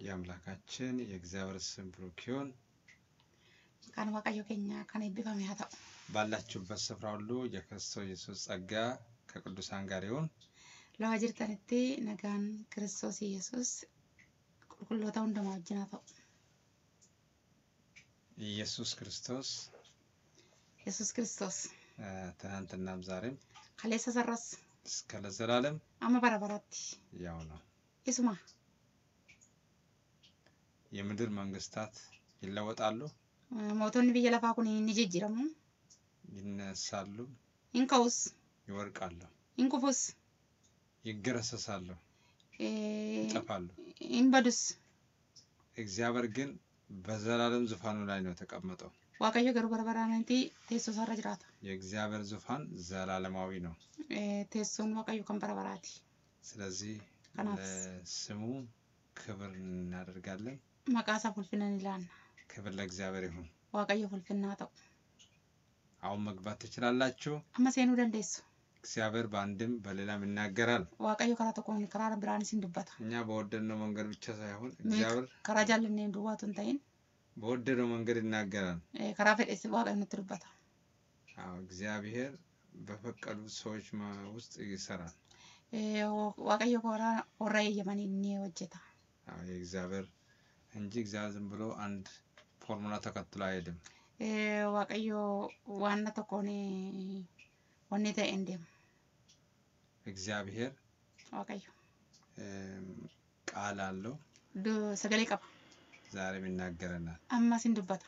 የአምላካችን የእግዚአብሔር ስም ብሩክ ይሁን። Waaqayyo keenya kan eebbifame haa ta'u. ባላችሁበት ስፍራ ሁሉ የክርስቶስ ኢየሱስ ጸጋ ከቅዱሳን ጋር ይሁን። nagaan Kiristoos Yesuus qulqulloota hundumaa wajjin haa ta'u. ኢየሱስ ክርስቶስ Kiristoos እ፣ ትናንትናም ዛሬም kaleessa sarras እስከ ለዘላለም bara baratti ያው ነው። isuma የምድር መንግስታት ይለወጣሉ፣ eh, lafaa kun ni jijjiiramu ይነሳሉ፣ ይወድቃሉ፣ hin kufus ይገረሰሳሉ፣ eh, ይጠፋሉ። badus እግዚአብሔር ግን በዘላለም ዙፋኑ ላይ ነው የተቀመጠው። garuu bara baraanitti teessoo isaarra jiraata. የእግዚአብሔር ዙፋን ዘላለማዊ ነው። Eh, kan bara baraati. ስለዚህ. ለስሙ ክብር እናደርጋለን። Isaa fulfinaan ilaalla. ክብር ለእግዚአብሔር ይሁን። Waaqayyo fulfinnaa ta'u. አሁን መግባት ትችላላችሁ። seenuu dandeessu. እግዚአብሔር በአንድም በሌላም ይናገራል። karaa tokkoon karaa biraanis hin dubbata. እኛ በወደድነው መንገድ ብቻ ሳይሆን እግዚአብሔር duwwaatu hin ta'in በወደደው መንገድ ይናገራል። eh, fedhes Waaqayyo nutti dubbata. አዎ እግዚአብሔር በፈቀዱት ሰዎች ውስጥ ይሰራል። Eh, karaa warra eeyyamanii ni hojjeta. አዎ የእግዚአብሔር እንጂ እግዚአብሔር ዝም ብሎ አንድ ፎርሙላ ተከትሎ አይሄድም። Eh, eh, wanni ta'e hin deemu. እግዚአብሔር እም፣ ቃል አለው፣ sagalee qaba. ዛሬም ይናገረናል። hin dubbata.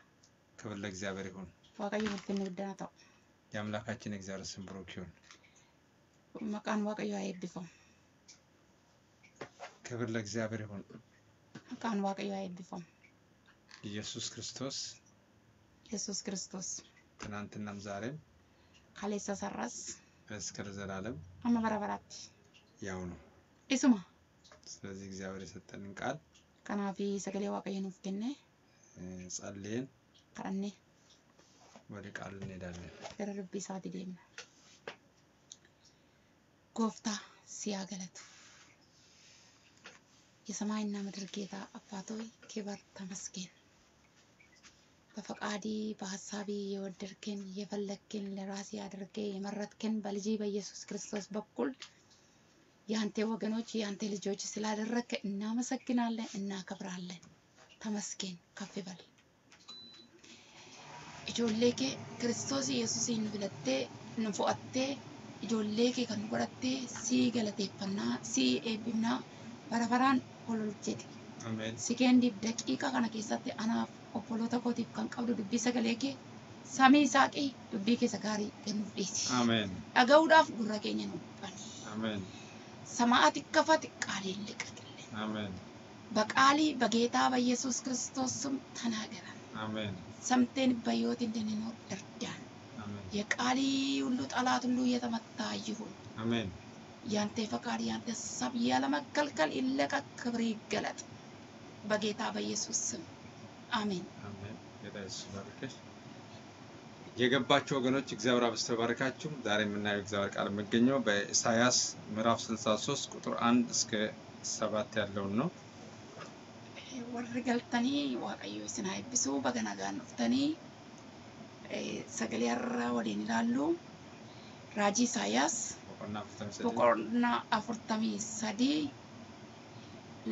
ክብር ለእግዚአብሔር ይሁን። Waaqayyo ulfinni guddana ta'u. የአምላካችን የእግዚአብሔር ስም ብሩክ ይሁን። Waaqayyo haa eebbifamu. ክብር ለእግዚአብሔር ይሁን። Maqaan Waaqayyo eebbifamu. ኢየሱስ ክርስቶስ Yesuus Kiristoos ትናንትናም ዛሬም kaleessa sarras እስከ amma bara baraatti. ያው ነው። Isuma ስለዚህ እግዚአብሔር የሰጠንን ቃል sagalee Waaqayyo nuuf kenne እ፣ ጸልየን kadhannee ወደ ቃሉ እንሄዳለን። deemna. Gooftaa si haa galatu. የሰማይና ምድር ጌታ አባት ሆይ ክብር ተመስገን። በፈቃዲ በሀሳቢ የወደድክን የፈለግክን ለራሴ አድርጌ የመረጥክን በልጅ በኢየሱስ ክርስቶስ በኩል የአንተ ወገኖች የአንተ ልጆች ስላደረግክ እናመሰግናለን፣ እናከብራለን። ተመስገን፣ ከፍ በል። ijoollee kee kiristoos yesuusiin filattee nu fo'attee ijoollee kee kan godhattee sii ol ol jedhi አሜን sikendiif daqiiqaa kana keessatti anaaf obboloota kootiif kan qabdu dubbii sagalee kee samii saaqii dubbii keessa gaarii kennuuf dhiisi dhaga'uudhaaf gurra keenya nu bani አሜን sama'ati kafati qaaliin በቃሊ በጌታ በኢየሱስ ክርስቶስ ስም ተናገረን አሜን ሰምቴን በሕይወት እንድንኖር እርዳን አሜን የቃሊ ሁሉ ጠላት ሁሉ እየተመታ ይሁን። አሜን ያንተ ፈቃድ ያንተ ሀሳብ ያለመከልከል ይለቀቅ፣ ክብር ይገለጥ በጌታ በኢየሱስ ስም አሜን። የገባችሁ ወገኖች እግዚአብሔር አብዝቶ ይባርካችሁ። ዛሬ የምናየው እግዚአብሔር ቃል የሚገኘው በኢሳያስ ምዕራፍ 63 ቁጥር 1 እስከ 7 ያለውን ነው። warri galtanii waaqayyo isin haa eebbisu baga nagaan dhuftanii sagalee har'a waliin ilaallu raajii Isaayaas boqonnaa 43 boqonnaa afurtamii sadii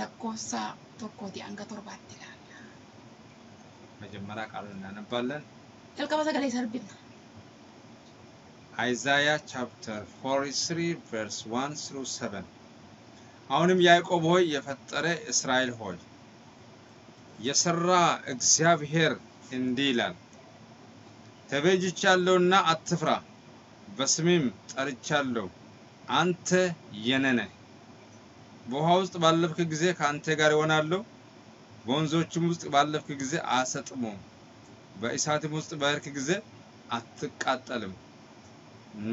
lakkoofsa tokkooti hanga torbaatti ilaalla. መጀመሪያ ቃሉን እናነባለን። Jalqaba sagalee sarbinna. Isaiah chapter 43 verse 1 through 7 አሁንም ያዕቆብ ሆይ የፈጠረህ እስራኤል ሆይ የሰራህ እግዚአብሔር እንዲህ ይላል፣ ተቤዥቼሃለሁና አትፍራ፣ በስሜም ጠርቼሃለሁ፣ አንተ የኔ በውሃ ውስጥ ባለፍክ ጊዜ ከአንተ ጋር እሆናለሁ፣ በወንዞችም ውስጥ ባለፍክ ጊዜ አሰጥሞም፣ በእሳትም ውስጥ በሄድክ ጊዜ አትቃጠልም፣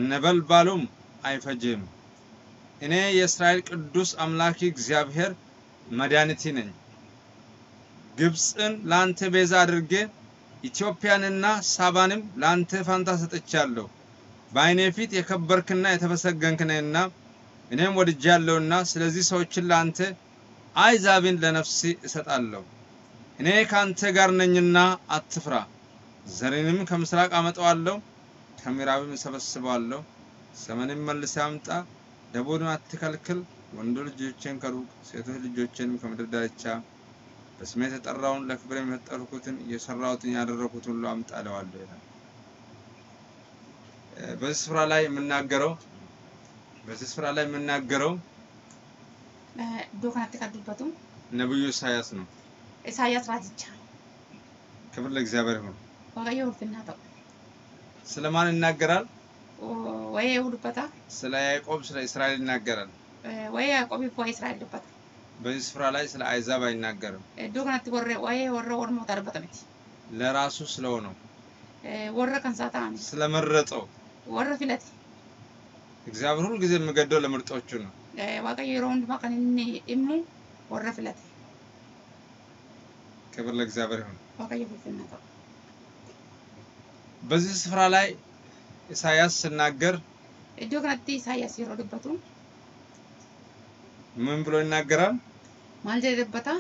ነበልባሉም አይፈጅህም። እኔ የእስራኤል ቅዱስ አምላኪ እግዚአብሔር መድኃኒቴ ነኝ። ግብፅን ለአንተ ቤዛ አድርጌ ኢትዮጵያንና ሳባንም ለአንተ ፋንታ ሰጥቻለሁ። በዓይኔ ፊት የከበርክና የተመሰገንክ ነህና እኔም ወድጃለሁና ስለዚህ ሰዎችን ለአንተ አሕዛብን ለነፍሴ እሰጣለሁ። እኔ ከአንተ ጋር ነኝና አትፍራ። ዘሬንም ከምስራቅ አመጣዋለሁ፣ ከምዕራብም እሰበስበዋለሁ። ዘመንም መልሰህ አምጣ፣ ደቡብንም አትከልክል። ወንድ ልጆችን ከሩቅ ሴቶች ልጆችንም ከምድር ዳርቻ በስሜ የተጠራውን ለክብር የፈጠርኩትን የሰራሁትን ያደረኩትን ሁሉ አምጣ ይላል። በዚህ ስፍራ ላይ የምናገረው በዚህ ስፍራ ላይ የምናገረው kan dubbatu ነብዩ ኢሳያስ ነው። Isaayyaas raajicha ክብር ለእግዚአብሔር ይሁን። ulfinnaa ta'u ስለማን ይናገራል? eewu dubbata ስለ ያዕቆብ ስለ እስራኤል ይናገራል። wayee yaaqoobiif waa'ee israa'el dubbata በዚህ ስፍራ ላይ ስለ አይዛብ አይናገርም። warra waa'ee warra ormootaa dubbata miti ለራሱ ስለሆነው isaa ta'an ስለመረጠው filate እግዚአብሔር ሁል ጊዜ የሚገደው ለምርጦቹ ነው። waaqayyo yeroo hundumaa kan inni dhimmu warra filate ክብር ለእግዚአብሔር ይሁን። ulfinnaa ta'u በዚህ ስፍራ ላይ ኢሳያስ ሲናገር iddoo kanatti isaayyaas yeroo dubbatu ምን ብሎ ይናገራል? maal jedhe dubbata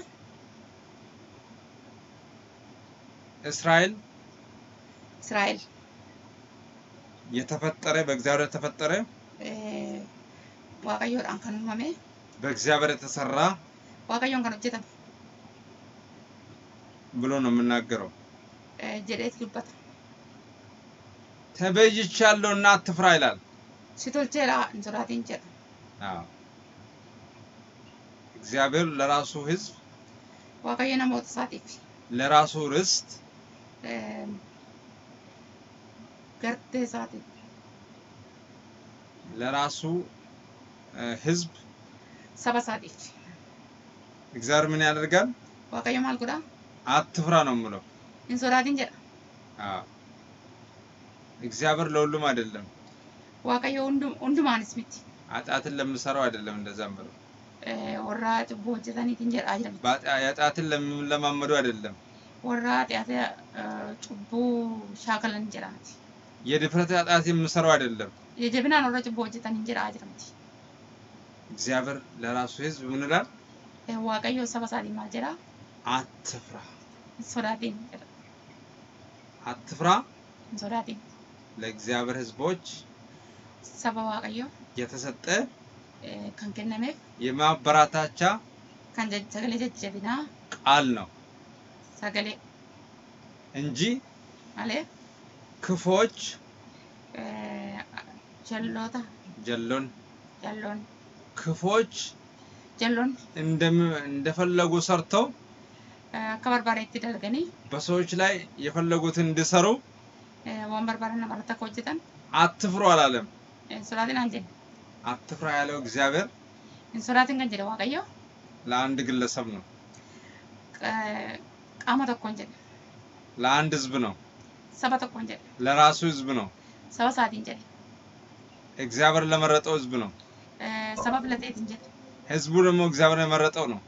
እስራኤል israa'el የተፈጠረ በእግዚአብሔር የተፈጠረ waaqayyoodhaan kan uumame በእግዚአብሔር የተሰራ waaqayyoon kan hojjetame ብሎ ነው የምናገረው። jedheeti dubbata ተቤዥቻለሁና አትፍራ ይላል። sodaatin jedha አዎ እግዚአብሔር ለራሱ ሕዝብ waaqayyo namoota isaatiif ለራሱ ርስት eh, gartee isaatiif ለራሱ saba isaatiif እግዚአብሔር ምን ያደርጋል? maal godha አትፍራ ነው የምለው። jedha አዎ እግዚአብሔር ለሁሉም አይደለም፣ hundum- hundumaanis miti ኃጢአትን ለምሰራው አይደለም እንደዛ Eh, cubbuu hojjetaniitiin jedhaa jiran በኃጢአ- ኃጢአትን ለሚለማመዱ አይደለም፣ warra xiyaate cubbuu shaakalan jedhamti የድፍረት ኃጢአት የምሰራው አይደለም። jajjabinaan warra cubbuu hojjetaniin jedhaa jiramti እግዚአብሔር ለራሱ ሕዝብ ምን ይላል? Eh, isaatiin maal jedha አትፍራ፣ jedha አትፍራ sodaatin ለእግዚአብሔር ሕዝቦች saba waaqayyo የተሰጠ eh, kennameef የማበራታቻ sagalee jajjabinaa ቃል ነው sagalee እንጂ malee ክፎች eh, jalloota ጀሎን jalloon ክፎች እንደም- እንደፈለጉ ሰርተው eh, barbaadetti dalaganii በሰዎች ላይ የፈለጉትን እንዲሰሩ eh, namarratti akka hojjetan አትፍሩ አላለም። eh, aan jedhe አትፍራ ያለው እግዚአብሔር kan jedhe waaqayyo ለአንድ ግለሰብ ነው፣ eh, tokkoon jedhe ለአንድ ህዝብ ነው፣ saba tokkoon jedhe ለራሱ ህዝብ ነው። saba isaatiin jedhe እግዚአብሔር ለመረጠው ህዝብ ነው። eh, saba filateetiin jedhe ህዝቡ ደግሞ እግዚአብሔር የመረጠው ነው።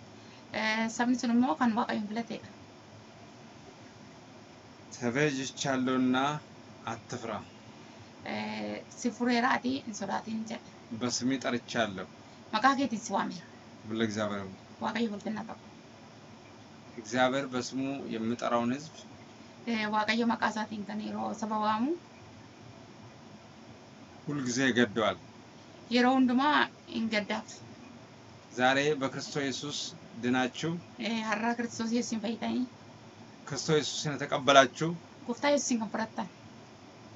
Eh, sabni sun immoo kan waaqayyoon filateedha ተቤዥቻለሁና አትፍራ፣ Eh, hin sodaatin jedhe በስሜ ጠርቻለሁ maqaa keetiin si waameera ብሎ እግዚአብሔር waaqayyo ulfinna qabu እግዚአብሔር በስሙ የሚጠራውን ህዝብ Eh, waaqayyo maqaa isaatiin kan yeroo saba waamu yeroo hundumaa hin gaddaaf ዛሬ በክርስቶስ ኢየሱስ ድናችሁ Eh, har'a kiristoos yesuusin fayyitanii ክርስቶስ ኢየሱስን የተቀበላችሁ yesuusin kan fudhattan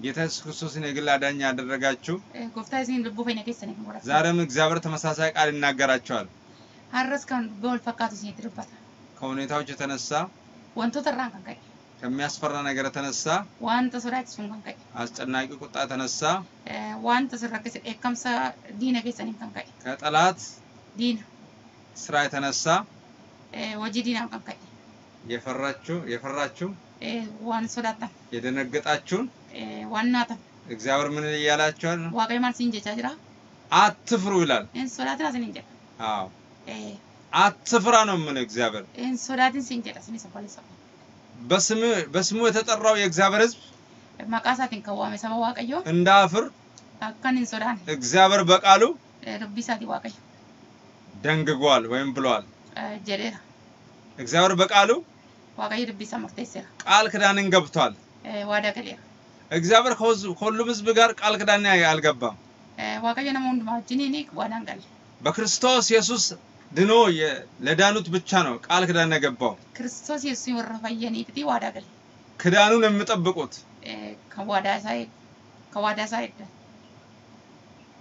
ጌታ ኢየሱስ ክርስቶስን የግል አዳኝ ያደረጋችሁ Eh, yesuusin lubbuu fayyina keessanii kan fudhattan ዛሬም እግዚአብሔር ተመሳሳይ ቃል kan dubbii wal fakkaatu isinitti dubbata ከሁኔታዎች የተነሳ irraan kan ka'e ከሚያስፈራ ነገር የተነሳ kan ka'e አስጨናቂ ቁጣ የተነሳ Eh, keessa dheekkamsa diina keessaniin kan ka'e ከጠላት diina ስራ የተነሳ Eh, diinaan kan ka'e የፈራችሁ የፈራችሁ Eh, waan sodaattan የደነገጣችሁን Eh, naatan እግዚአብሔር ምን እያላችኋል? maal siin jechaa jira አትፍሩ ይላል። sodaatin asiniin jedha አዎ Eh, አትፍራ ነው የምለው እግዚአብሔር። hin sodaatin siin jedha sinis obboleessa koo. በስሙ በስሙ የተጠራው የእግዚአብሔር isaatiin kan waame saba waaqayyoo እንዳፍር hin sodaanne እግዚአብሔር በቃሉ Eh, isaatii waaqayyo ደንግጓል ወይም ብሏል። jedheera. እግዚአብሔር በቃሉ dubbii isaa murteesseera. ቃል ኪዳንን ገብቷል። Eh, Waadaa galeera. እግዚአብሔር ከሁሉም ሕዝብ ጋር ቃል ኪዳን አልገባም። Eh, Waaqayyo nama hundumaa wajjiniin waadaan galle. በክርስቶስ ኢየሱስ ድኖ የ- ለዳኑት ብቻ ነው ቃል ኪዳን የገባው።. ኪዳኑን የሚጠብቁት Eh, Kan waadaa isaa eegu. Kan waadaa isaa eegdan.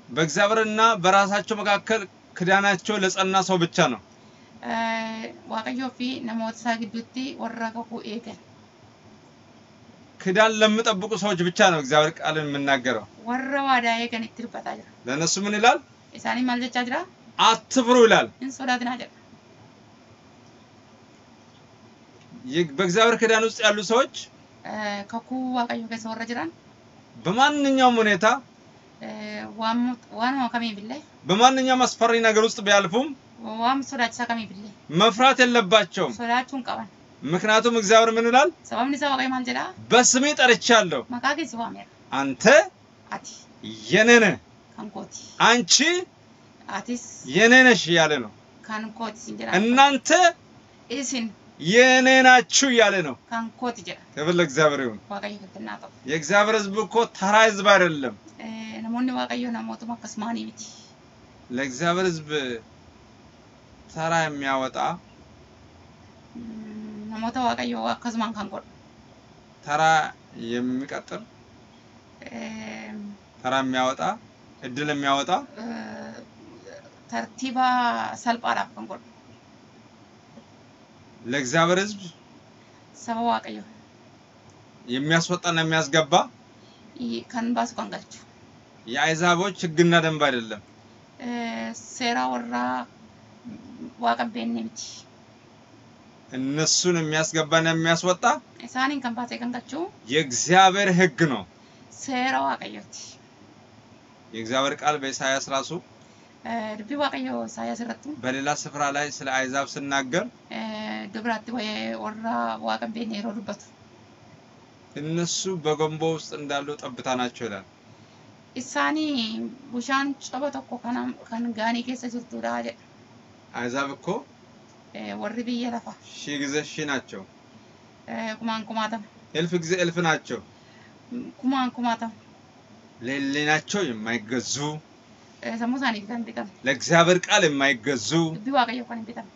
በእግዚአብሔርና በራሳቸው መካከል ኪዳናቸው ለጸና ሰው ብቻ ነው። Eh, namoota isaa gidduutti warra kakuu eegan. ኪዳን ለሚጠብቁ ሰዎች ብቻ ነው እግዚአብሔር ቃልን የምናገረው። eegan itti dubbataa jira. ለእነሱ ምን ይላል? Jechaa jira? አትፍሩ ይላል። በእግዚአብሔር ኪዳን ውስጥ ያሉ ሰዎች Eh, keessa warra jiran በማንኛውም ሁኔታ eh, በማንኛውም አስፈሪ ነገር ውስጥ ቢያልፉም waan sodaachisaa kamiifillee መፍራት የለባቸውም። sodaachuun qaban. ምክንያቱም እግዚአብሔር ምን ይላል? Isaa Waaqayyo maal jedhaa? በስሜ ጠርቻለሁ፣ waameera. አንተ Ati የኔ ነህ፣. አንቺ የኔ ነሽ እያለ ነው።. እናንተ የኔ ናችሁ እያለ ነው።. ክብር ለእግዚአብሔር ይሁን።. የእግዚአብሔር ሕዝብ እኮ ተራ ሕዝብ አይደለም። Eh. ለእግዚአብሔር ሕዝብ ተራ የሚያወጣ Mm, Namoota Waaqayyoo akkasumaan kan godhu. ተራ የሚቀጥር Eh, ተራ የሚያወጣ እድል የሚያወጣ eh, Tartiiba salphaadhaaf kan godhu. ለእግዚአብሔር ሕዝብ Saba Waaqayyoo የሚያስወጣና የሚያስገባ kan galchu. የአይዛቦች ሕግና ደንብ አይደለም። Eh, waaqa hin beekne miti. እነሱን የሚያስገባና የሚያስወጣ baasee kan galchu የእግዚአብሔር ሕግ ነው። seera Waaqayyooti. የእግዚአብሔር ቃል በኢሳያስ ራሱ Eh, Dubbii Waaqayyoo Isaayyaas irratti በሌላ ስፍራ ላይ ስለ አይዛብ ስናገር eh, warra waaqa hin beekne yeroo dubbatu. እነሱ በገንቦ ውስጥ እንዳሉ ጠብታ ናቸው ይላል። bishaan coba tokko kan kan gaanii keessa jirtudha jedha. አይዛብ እኮ Eh, Warri biyya lafaa ሺህ ጊዜ ሺህ ናቸው፣ eh, kumaan kumaatama. እልፍ ጊዜ እልፍ ናቸው። Kumaan kumaatama. ለሕሊናቸው የማይገዙ Eh, bitan. ለእግዚአብሔር ቃል የማይገዙ Waaqayyoo kan hin bitan.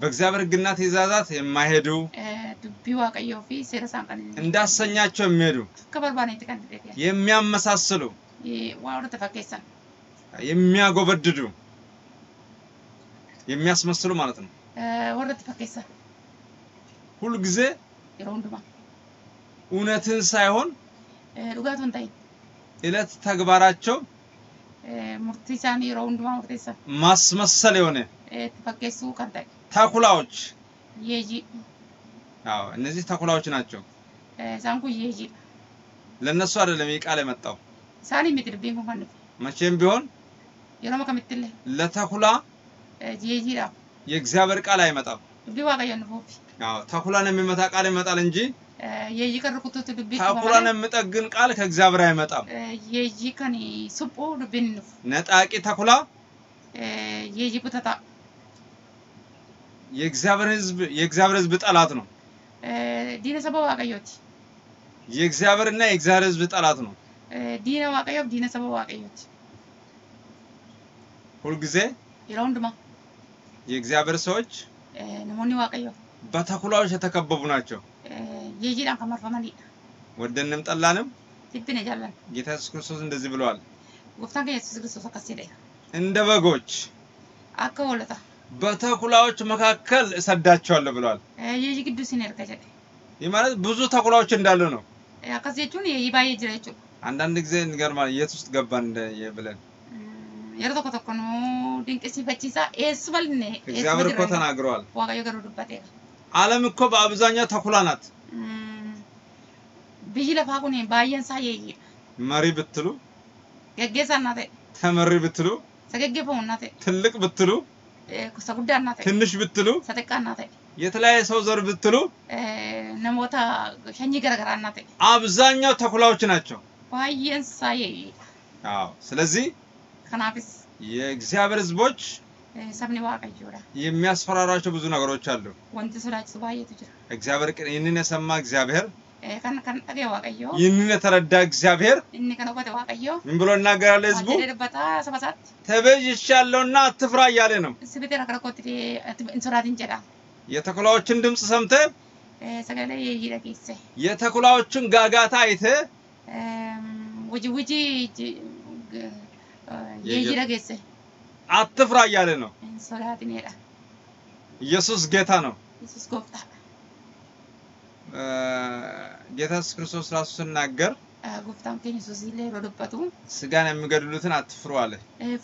በእግዚአብሔር ሕግና ትእዛዛት የማይሄዱ Eh, hin እንዳሰኛቸው የሚሄዱ. የሚያመሳስሉ Eh. የሚያጎበድዱ የሚያስመስሉ ማለት ነው። Eh, ሁልጊዜ. እውነትን ሳይሆን Eh, ta'in. ዕለት ተግባራቸው Eh, Murtii isaanii yeroo hundumaa murteessan. ማስመሰል የሆነ Eh, fakkeessuu kan ta'e. ተኩላዎች Yeejii. አዎ እነዚህ ተኩላዎች ናቸው። Eh, kun yeejiidha. ለነሱ አይደለም ይህ ቃል የመጣው። kun kan dhufe. መቼም ቢሆን Yeroo kamittillee ለተኩላ eh, yeejiidhaaf የእግዚአብሔር ቃል አይመጣም። dhufuufi. አዎ ተኩላን የሚመታ ቃል ይመጣል እንጂ Eh, rukutuutti dubbii ተኩላን የሚጠግን ቃል ከእግዚአብሔር አይመጣም። eh, dubbiin hin dhufu. ነጣቂ ተኩላ Eh, kutataa. የእግዚአብሔር ሕዝብ የእግዚአብሔር ሕዝብ ጠላት ነው። Eh, Diina saba waaqayyooti. የእግዚአብሔርና የእግዚአብሔር ሕዝብ ጠላት ነው። Eh, Diina waaqayyoof diina saba waaqayyooti. ሁልጊዜ hundumaa የእግዚአብሔር ሰዎች eh, namoonni waaqayyoo በተኩላዎች የተከበቡ ናቸው። eh, yeejiidhaan kan marfamanidha. ወደንም ጠላንም Dhiphina jaallan. ጌታ ኢየሱስ ክርስቶስ እንደዚህ ብለዋል። Yesuus Kiristoos akkas jedheera. እንደ በጎች hoolota. በተኩላዎች መካከል እሰዳቸዋለሁ ብለዋል። Eh, gidduu isin erga jedhe. ይህ ማለት ብዙ ተኩላዎች እንዳሉ ነው። Eh, baay'ee jira jechuudha. አንዳንድ ጊዜ እንገርማል የት ውስጥ ገባን ብለን Mm, Yeroo tokko tokko nu dinqisiifachiisaa eessu bal'inne እግዚአብሔር እኮ ተናግረዋል። waaqayyo garuu dubbateera. ዓለም እኮ በአብዛኛው ተኩላ ናት። Mm, kun baay'een isaa yeeyyiidha. መሪ ብትሉ፣ naa ta'e, ተመሪ ብትሉ፣ naa ta'e, ትልቅ ብትሉ፣ eh, naa ta'e, ትንሽ ብትሉ፣ naa ta'e, የተለያየ ሰው ዘር ብትሉ eh, sanyii garagaraa naa ta'e. አብዛኛው ተኩላዎች ናቸው። isaa yeeyyiidha. አዎ። ስለዚህ Kanaafis የእግዚአብሔር ሕዝቦች Eh. የሚያስፈራሯቸው ብዙ ነገሮች አሉ።. እግዚአብሔር ግን ይህንን የሰማ እግዚአብሔር Eh, ይህንን የተረዳ እግዚአብሔር ምን ብሎ maal ህዝቡ ተቤዥቻለሁና aትፍራ እያለ ነው።. የተኩላዎችን ድምፅ Eh, dhageesse. የተኩላዎችን ጋጋታ Wiji wiji yeeyyii dhageesse. አትፍራ እያለ ነው።. ኢየሱስ ጌታ ነው። ጌታ ኢየሱስ ክርስቶስ ራሱ Eh, dubbatu ስጋን የሚገድሉትን አትፍሩ አለ። eh,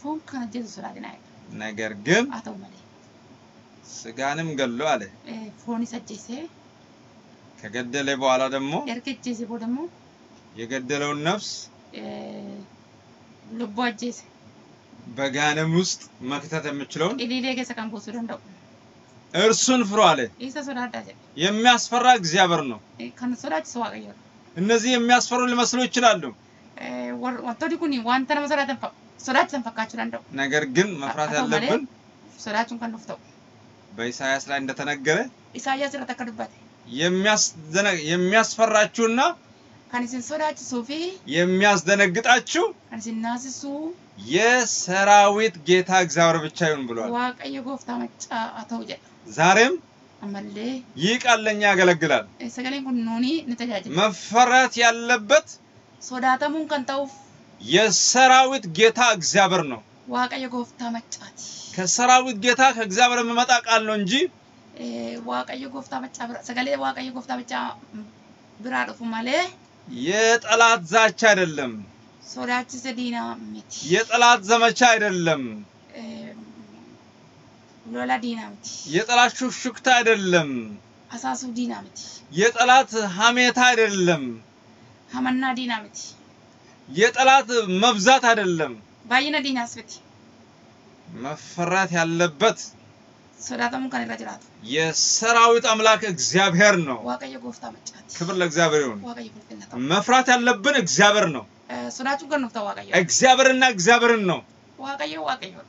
jedha. ነገር ግን ስጋንም ገሎ አለ። eh, ከገደለ በኋላ ደግሞ የገደለውን ነፍስ eh, ajjeese. በገሃነም ውስጥ መክተት የምችለውን. እርሱን ፍሩ አለ።. የሚያስፈራ እግዚአብሔር ነው። Eh. እነዚህ የሚያስፈሩ ሊመስሉ ይችላሉ። Eh. ነገር ግን መፍራት ያለብን. በኢሳያስ ላይ እንደተነገረ dubbate. የሚያስደነ- የሚያስፈራችሁና isin sodaachisuu fi የሚያስደነግጣችሁ naasisuu የሰራዊት ጌታ እግዚአብሔር ብቻ ይሁን ብሏል። maccaa haa ta'u jedha. ዛሬም ይህ ቃል ለእኛ ያገለግላል። eh. መፈራት ያለበት kan ta'uuf የሰራዊት ጌታ እግዚአብሔር ነው። waaqayyo gooftaa maccaati. ከሰራዊት ጌታ ከእግዚአብሔር የሚመጣ ቃል ነው እንጂ Eh, gooftaa maccaa bira sagalee waaqayyo gooftaa maccaa biraa dhufu malee የጠላት ዛቻ አይደለም።. የጠላት ዘመቻ አይደለም። Eh. የጠላት ሹክሹክታ አይደለም።. የጠላት ሀሜታ አይደለም። diinaa miti. የጠላት መብዛት አይደለም። diinaas miti. መፈራት ያለበት kan irra jiraatu. የሰራዊት አምላክ እግዚአብሔር ነው። Waaqayyo gooftaa maccaati. ክብር ለእግዚአብሔር ይሁን።. መፍራት ያለብን እግዚአብሔር ነው። Eh, Sodaachuun kan nuuf ta'u waaqayyo. እግዚአብሔርና እግዚአብሔርን ነው። Waaqayyo waaqayyo.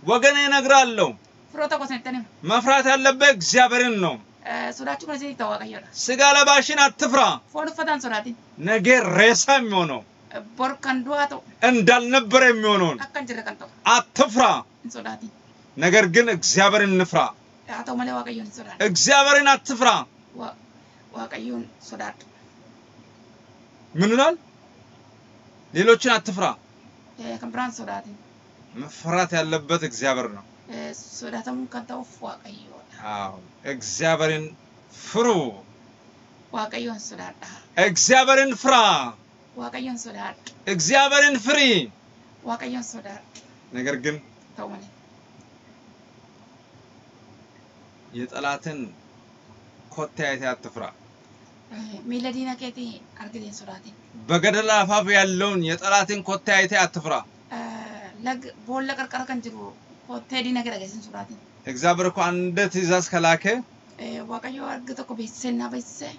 ittiin himu. መፍራት ያለበት እግዚአብሔርን ነው። Eh, isiniif ta'u waaqayyoodha. ስጋ ለባሽን አትፍራ። uffataan sodaatin. ነገ ሬሳ የሚሆነው Eh, ta'u. እንዳልነበረ የሚሆነውን ta'u. አትፍራ። sodaatin. ነገር ግን እግዚአብሔርን እንፍራ። malee waaqayyoon hin sodaadhu. እግዚአብሔርን አትፍራ። Waaqayyoon sodaadhu. ምን ይላል? ሌሎችን አትፍራ። Eh, biraan sodaatin. መፈራት ያለበት እግዚአብሔር ነው። Eh, ta'uuf waaqayyoodha. አዎ እግዚአብሔርን ፍሩ። Waaqayyoon sodaadha. እግዚአብሔርን ፍራ። Waaqayyoon sodaadhu. እግዚአብሔርን ፍሪ። Waaqayyoon sodaadhu. ነገር ግን malee. የጠላትን ኮቴ አይተህ አትፍራ። Eh, keetii argitee hin sodaatin. በገደል አፋፍ ያለውን የጠላትን ኮቴ አይተህ አትፍራ። Eh, qarqara kan jiru kottee diina kee dhageessin sodaatin. እግዚአብሔር እኮ አንድ ትእዛዝ ከላከ Eh, argi tokko beeksisee naa beeksisee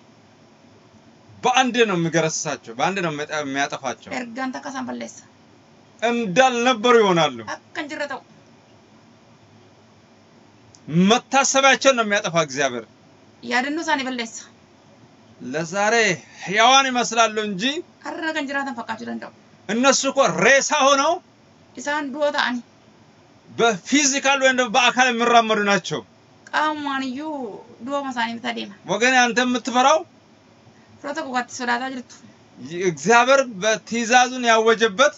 በአንድ ነው የሚገረስሳቸው፣ በአንድ ነው የሚያጠ- የሚያጠፋቸው። takka isaan balleessa. እንዳልነበሩ ይሆናሉ። ta'u. መታሰቢያቸውን ነው የሚያጠፋ እግዚአብሔር። Yaadannoo isaanii balleessa. ለዛሬ ሕያዋን ይመስላሉ እንጂ kan jiraatan fakkaachuu danda'u. እነሱ እኮ ሬሳ ሆነው du'oo ta'anii በፊዚካል ወይም ደግሞ በአካል የሚራመዱ ናቸው። du'ooma isaanii bitaa deema. ወገን አንተ የምትፈራው Firoota qofaatti sodaataa jirtu. እግዚአብሔር በትእዛዙን ያወጀበት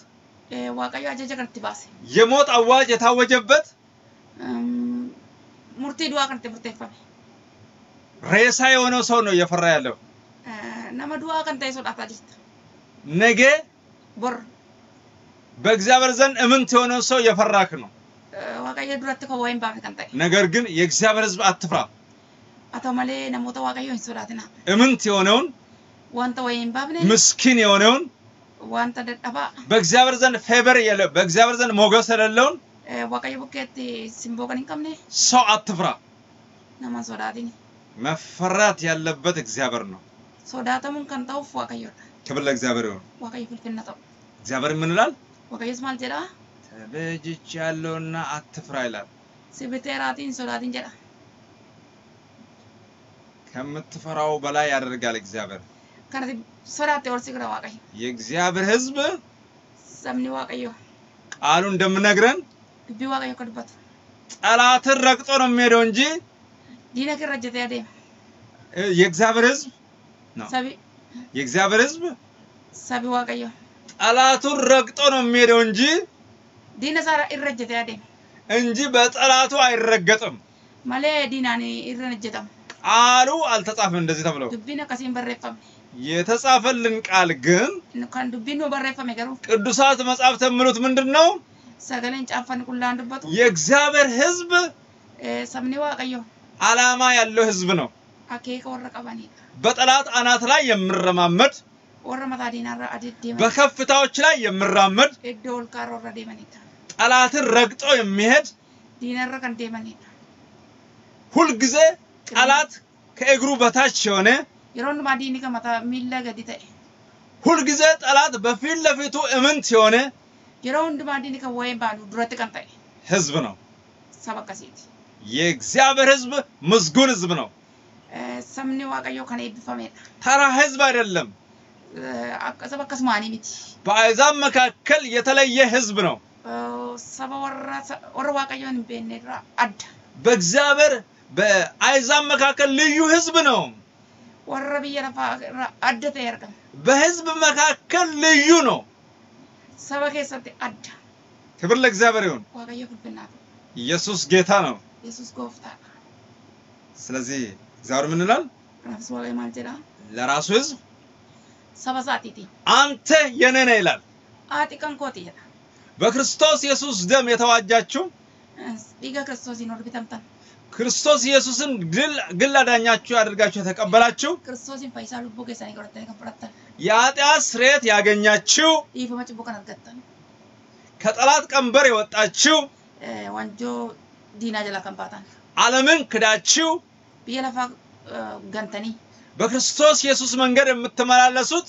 Eh, ajaja kan itti baase. የሞት አዋጅ የታወጀበት Um, du'aa kan itti murteeffame. ሬሳ የሆነው ሰው ነው እየፈራ ያለው። Eh, Nama du'aa kan ta'e sodaataa jirta. ነገ Bor በእግዚአብሔር ዘንድ እምንት የሆነው ሰው እየፈራክ ነው። eh, hin baafne kan ta'e. ነገር ግን የእግዚአብሔር ሕዝብ አትፍራ። ta'u malee namoota Waaqayyo hin sodaatina. እምንት የሆነውን wayii hin baafne ምስኪን የሆነውን wanta dadhabaa በእግዚአብሔር ዘንድ ፌቨር የለ በእግዚአብሔር ዘንድ ሞገስ የሌለውን eh, simboo kan hin qabne ሰው አትፍራ። hin sodaatini. መፈራት ያለበት እግዚአብሔር ነው። Sodaatamuun kan ta'uuf Waaqayyoodha. ለእግዚአብሔር ይሁን። Waaqayyo ta'u. እግዚአብሔር ምን ይላል? Waaqayyos maal jedhaa? ተቤዥቻለሁና አትፍራ ይላል። Sibiteeraatiin sodaatiin jedha. ከምትፈራው በላይ ያደርጋል እግዚአብሔር። sodaatte ol si godha Waaqayyo. የእግዚአብሔር ሕዝብ Sabni Waaqayyo ቃሉ እንደምነግረን Waaqayyo akka dubbatu. ጠላትን ረግጦ ነው የሚሄደው እንጂ ejjetee adeema. እ፣ የእግዚአብሔር ሕዝብ ነው የእግዚአብሔር ሕዝብ sabi Waaqayyo ጠላቱን ረግጦ ነው የሚሄደው እንጂ irra ejjetee adeema. እንጂ በጠላቱ አይረገጥም። irra hin ejjetamu. ቃሉ አልተጻፈም እንደዚህ ተብሎ Dubbiin akkasiin barreeffame. የተጻፈልን ቃል ግን dubbiin nu barreeffame garuu ቅዱሳት መጻሕፍት የሚሉት ምንድን ነው? sagaleen caaffanni qullaan dubbatu የእግዚአብሔር eh, sabni Waaqayyo ዓላማ ያለው ሕዝብ ነው። warra qabanidha. በጠላት አናት ላይ የምረማመድ በከፍታዎች ላይ የምራመድ. ጠላትን ረግጦ የሚሄድ. ሁልጊዜ ጠላት ከእግሩ በታች የሆነ. ሁልጊዜ ጠላት በፊት ለፊቱ እምንት የሆነ ሕዝብ ነው።. የእግዚአብሔር ሕዝብ ምስጉን ሕዝብ ነው። Eh, Sabni Waaqayyoo kan eebbifamedha. ተራ ሕዝብ አይደለም። Eh, saba akkasumaanii miti. በአሕዛብ መካከል የተለየ ሕዝብ ነው። Eh, Waaqayyoon hin beekne irraa adda. በእግዚአብሔር በአሕዛብ መካከል ልዩ ሕዝብ ነው። irraa adda ta'e argama. በሕዝብ መካከል ልዩ ነው። Saba keessatti adda. ክብር ለእግዚአብሔር ይሁን። ta'u. ኢየሱስ ጌታ ነው። Yesuus gooftaadha. ስለዚህ እግዚአብሔር ምን ይላል? ለራሱ Saba isaatiitiin. አንተ የኔ ነህ ይላል። kan kooti jedha. በክርስቶስ ኢየሱስ ደም የተዋጃችሁ Eh, Dhiiga Kiristoosiin ol bitamtan. ክርስቶስ ኢየሱስን ግል አዳኛችሁ ያደርጋችሁ የተቀበላችሁ fayyisaa lubbuu keessanii godhattanii kan fudhattan. የኃጢአት ስርየት ያገኛችሁ Dhiifama cubbuu kan argattan. ከጠላት ቀንበር የወጣችሁ Eh, diinaa jalaa kan baatan. ዓለምን ክዳችሁ Eh, gantanii በክርስቶስ ኢየሱስ መንገድ የምትመላለሱት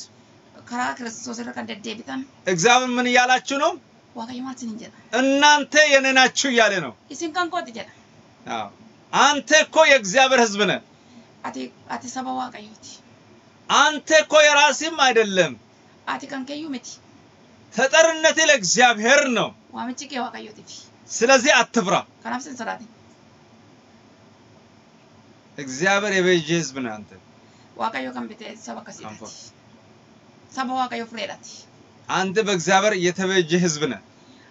Kiristoos irra kan deddeebitan. እግዚአብሔር ምን እያላችሁ ነው? Isiniin jedha? እናንተ የኔ ናችሁ እያለ ነው። kooti jedha. አዎ አንተ እኮ የእግዚአብሔር ሕዝብ ነህ። Ati ati saba Waaqayyooti. አንተ እኮ የራስህም አይደለም። kan keeyyuu miti. ተጠርነቴ ለእግዚአብሔር ነው። kee Waaqayyootiif. ስለዚህ አትፍራ። sin sodaatin. እግዚአብሔር የበጀ ሕዝብ ነህ አንተ። bitee saba akkasiidhaati. Kanfaa. Saba Waaqayyo fureedhaati. አንተ በእግዚአብሔር የተበጀ ሕዝብ ነህ።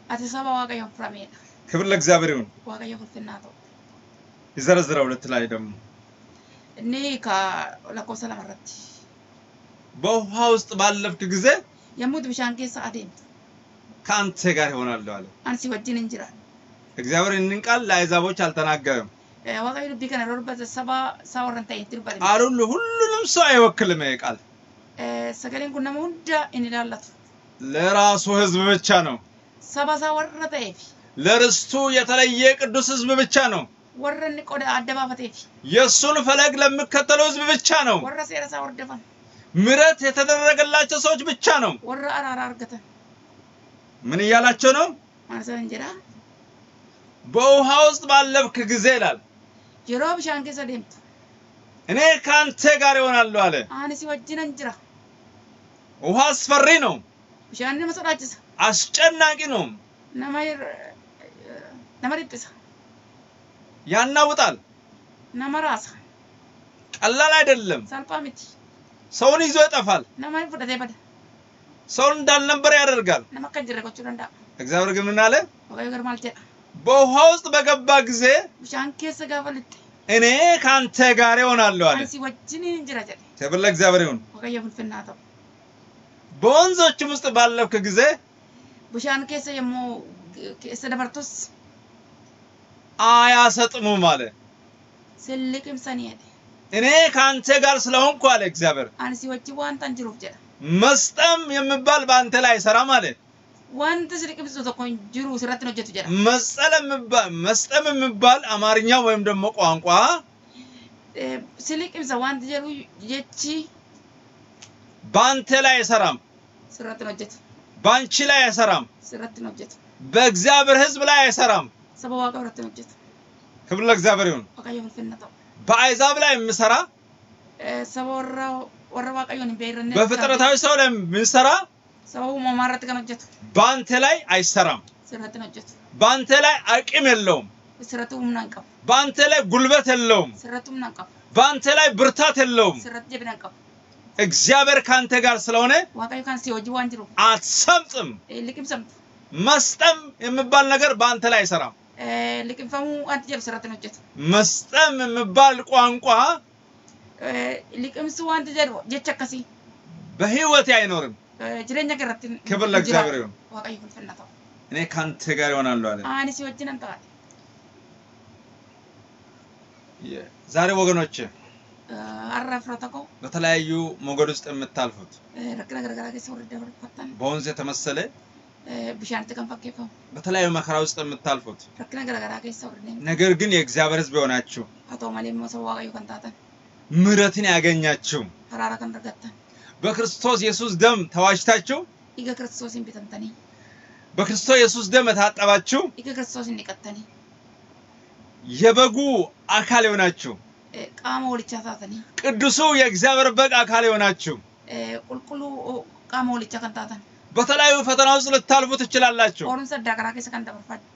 Ati saba Waaqayyo furameedha. ክብር ለእግዚአብሔር ይሁን። Waaqayyo ulfinnaa ta'u. ይዘረዝረ ሁለት ላይ ደግሞ ka lakkoofsa lamarratti. በውሃ ውስጥ ባለፍክ ጊዜ Yommuu bishaan keessa adeemtu. ከአንተ ጋር ይሆናለሁ አለ። wajjin hin jira. እግዚአብሔር ይህንን ቃል ለአሕዛቦች አልተናገረም። Eh, ሁሉ ሁሉንም ሰው አይወክልም። ይሄ ቃል Eh, nama hunda hin ilaallatu. ለራሱ ሕዝብ ብቻ ነው። isaa warra ta'eef. ለርስቱ የተለየ ቅዱስ ሕዝብ ብቻ ነው። qoda adda baafateef የእሱን ፈለግ ለሚከተለው ሕዝብ ብቻ ነው። seera isaa hordofan ምሕረት የተደረገላቸው ሰዎች ብቻ ነው። warra araara argatan ምን እያላቸው ነው? isaan jedha በውሃ ውስጥ ባለፍክ ጊዜ ይላል yeroo bishaan keessa deemtu እኔ ከአንተ ጋር ይሆናለሁ አለ። si wajjinan jira ውሃ አስፈሪ ነው፣ nama sodaachisa አስጨናቂ ነው፣ nama dhiphisa ያናውጣል። nama raasa ቀላል አይደለም። salphaa miti ሰውን ይዞ ይጠፋል። nama fudhatee bada ሰውን እንዳልነበር ያደርጋል። hin jirre gochuu danda'a እግዚአብሔር ግን ምን አለ? በውሃ ውስጥ በገባ ጊዜ bishaan keessa gaafa lixxe እኔ ከአንተ ጋር ይሆናለሁ አለ። ክብር ለእግዚአብሔር ይሁን። በወንዞችም ውስጥ ባለፍክ ጊዜ bishaan keessa yommuu keessa dabartus አያሰጥሙም አለ። liqimsanii jedhe እኔ ከአንተ ጋር ስለሆንኩ አለ እግዚአብሔር። wajjin waanta hin jiruuf jedha መስጠም የሚባል በአንተ ላይ አይሰራም አለ። liqimsitu tokko hin jiru sirratti hin hojjetu jedha መጸል የሚባል መስጠም የሚባል አማርኛ ወይም ደግሞ ቋንቋ Eh, si liqimsa wanti jedhu jechi በአንተ ላይ አይሰራም፣ sirratti hin hojjetu በአንቺ ላይ አይሰራም፣ sirratti hin hojjetu በእግዚአብሔር ሕዝብ ላይ አይሰራም። waaqa biratti hin hojjetu ክብር ለእግዚአብሔር ይሁን። ulfinna ta'u በአሕዛብ ላይ Eh, warra waaqayyoon hin beekne በፍጥረታዊ ሰው ላይ የምሰራ irratti kan hojjetu በአንተ ላይ አይሰራም። hin hojjetu በአንተ ላይ አቅም የለውም። hin qabu በአንተ ላይ ጉልበት የለውም። hin qabu በአንተ ላይ ብርታት የለውም። hin qabu እግዚአብሔር ከአንተ ጋር ስለሆነ si hojii waan jiruuf አትሰምጥም። eh, liqimsamtu መስጠም የሚባል ነገር በአንተ ላይ አይሰራም። Eh, liqimfamuu wanti jedhu sirratti hin hojjetu መስጠም የሚባል ቋንቋ Eh, wanti jedhu jecha akkasii በህይወቴ አይኖርም። eh, irratti hin- ክብር ለእግዚአብሔር. ይሁን። ulfinna ta'u እኔ ከአንተ ጋር ይሆናለሁ አለ። wajjin hin taate ዛሬ ወገኖች koo በተለያዩ ሞገድ ውስጥ የምታልፉት eh, በወንዝ የተመሰለ eh, fakkeeffamu በተለያዩ መከራ ውስጥ የምታልፉት ነገር ግን የእግዚአብሔር ሕዝብ የሆናችሁ waaqayyo kan taatan ምሕረትን ያገኛችሁ በክርስቶስ ኢየሱስ ደም ተዋጅታችሁ dhiiga kiristoosiin bitamtanii በክርስቶስ ኢየሱስ ደም የታጠባችሁ dhiiga kiristoosiin dhiqattanii የበጉ አካል የሆናችሁ eh, qaama holichaa taatanii ቅዱሱ የእግዚአብሔር በግ አካል የሆናችሁ eh, qaama holichaa kan taatan በተለያዩ ፈተና ውስጥ ልታልፉ ትችላላችሁ።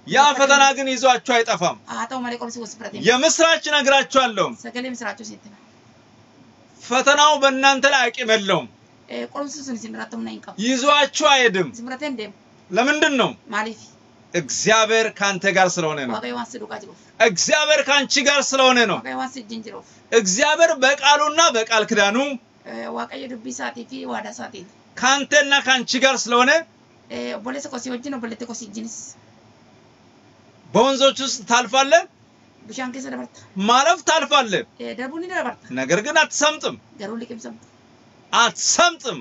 ያ ፈተና ግን ይዟችሁ አይጠፋም። የምስራች hima ፈተናው በእናንተ ላይ አቅም የለውም። Eh, humna hin qabu ይዟችሁ አይሄድም። hin deemu ለምንድን ነው? maaliif እግዚአብሔር ከአንተ ጋር ስለሆነ ነው። እግዚአብሔር ከአንቺ ጋር ስለሆነ ነው። እግዚአብሔር በቃሉና በቃል Eh, waaqayyo dubbii isaatii fi waadaa isaatiin ከአንተና ከአንቺ ጋር ስለሆነ Eh, obboleessa kosii wajjin obboleetti kosii wajjinis በወንዞች ውስጥ ታልፋለህ፣ keessa dabarta ማለፍ ታልፋለህ። Eh, ni dabarta ነገር ግን አትሰምጥም፣ garuu liqimsamtu አትሰምጥም፣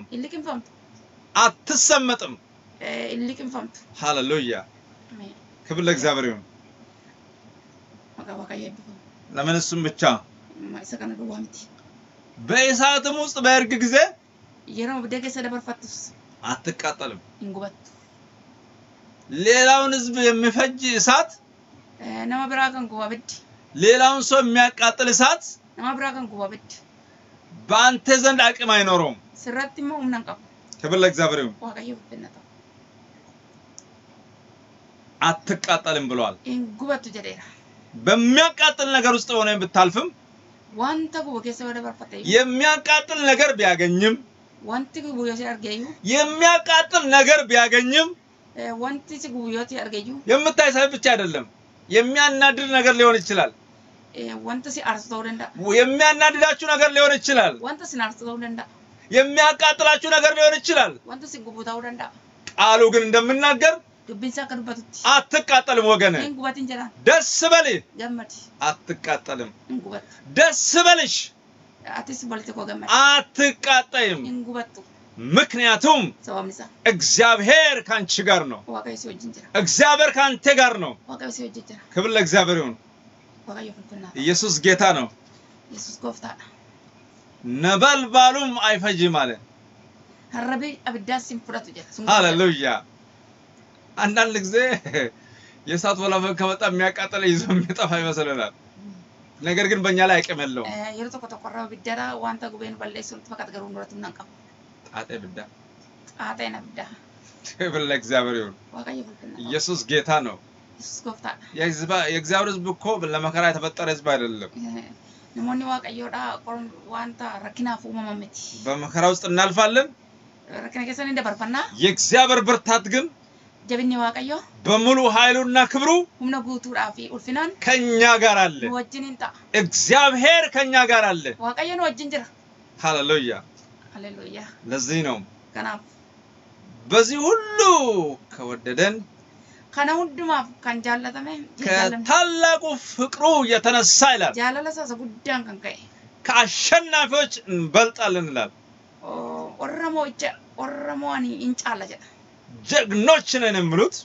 አትሰመጥም። Eh, hin liqimfamtu ሃሌሉያ! ክብር ለእግዚአብሔር ይሁን። ለምን እሱም ብቻ በእሳትም ውስጥ በእርግ ጊዜ አትቃጠልም። ሌላውን ሕዝብ የሚፈጅ እሳት፣ Eh, ሌላውን ሰው የሚያቃጥል እሳት በአንተ ዘንድ አቅም አይኖረውም። hin qabu ክብር ለእግዚአብሔር ይሁን። ulfinna ta'u አትቃጠልም ብሏል። gubattu jedheera በሚያቃጥል ነገር ውስጥ ሆነ ብታልፍም dabarfatte iyyuu, የሚያቃጥል ነገር ቢያገኝም yoo si arge iyyuu የሚያቃጥል ነገር ቢያገኝም eh, yoo si arge iyyuu የምታይ ሳይሆን ብቻ አይደለም፣ የሚያናድድ ነገር ሊሆን ይችላል። eh, si aarsu ta'uu danda'a የሚያናድዳችሁ ነገር ሊሆን ይችላል። aarsu ta'uu danda'a የሚያቃጥላችሁ ነገር ሊሆን ይችላል። si gubu ta'uu danda'a ቃሉ ግን እንደምናገር dubbiin isaa akka dubbatutti አትቃጠልም ወገን፣ gubatin jedhaan ደስ በልህ። gammadi አትቃጠልም። gubattu ደስ በልሽ፣ bolite koo gammadi አትቃጠይም። gubattu ምክንያቱም እግዚአብሔር ከአንቺ ጋር ነው። እግዚአብሔር ከአንተ ጋር ነው። ክብር ለእግዚአብሔር ይሁን። ኢየሱስ ጌታ ነው። yesus gooftaadha ነበልባሉም አይፈጅም አለ። fudhatu jedha sun ሃሌሉያ። አንዳንድ ጊዜ የእሳት ወላፈን ከመጣ የሚያቃጥለ ይዞ የሚጠፋ ይመስለናል። ነገር ግን በእኛ ላይ አቅም የለውም። Eh, irraa abiddara wanta gubeen balleessuun fakkaata garuu duratti humna hin qabu ጣጤ ብዳ xaaxeen abiddaa ክብር ለእግዚአብሔር ይሁን። ኢየሱስ ጌታ ነው። የእግዚአብሔር ሕዝብ እኮ ለመከራ የተፈጠረ ሕዝብ አይደለም። Eh, waaqayyoodha qoron wanta rakkinaaf uumaman miti በመከራ ውስጥ እናልፋለን። keessa ni dabarfannaa የእግዚአብሔር ብርታት ግን jabinni waaqayyo በሙሉ ኃይሉና ክብሩ guutuudhaa fi ulfinaan ከኛ ጋር አለ። hin ta'a እግዚአብሔር ከኛ ጋር አለ። nu wajjin jira ሃሌሉያ። haleluuyaa ለዚህ ነው kanaaf በዚህ ሁሉ ከወደደን hundumaaf kan jaallatame jaallan- ከታላቁ ፍቅሩ የተነሳ ይላል guddaan kan ka'e ከአሸናፊዎች እንበልጣለን ይላል። Oh, warra moo'anii hin caalla jedha ጀግኖች ነን የሚሉት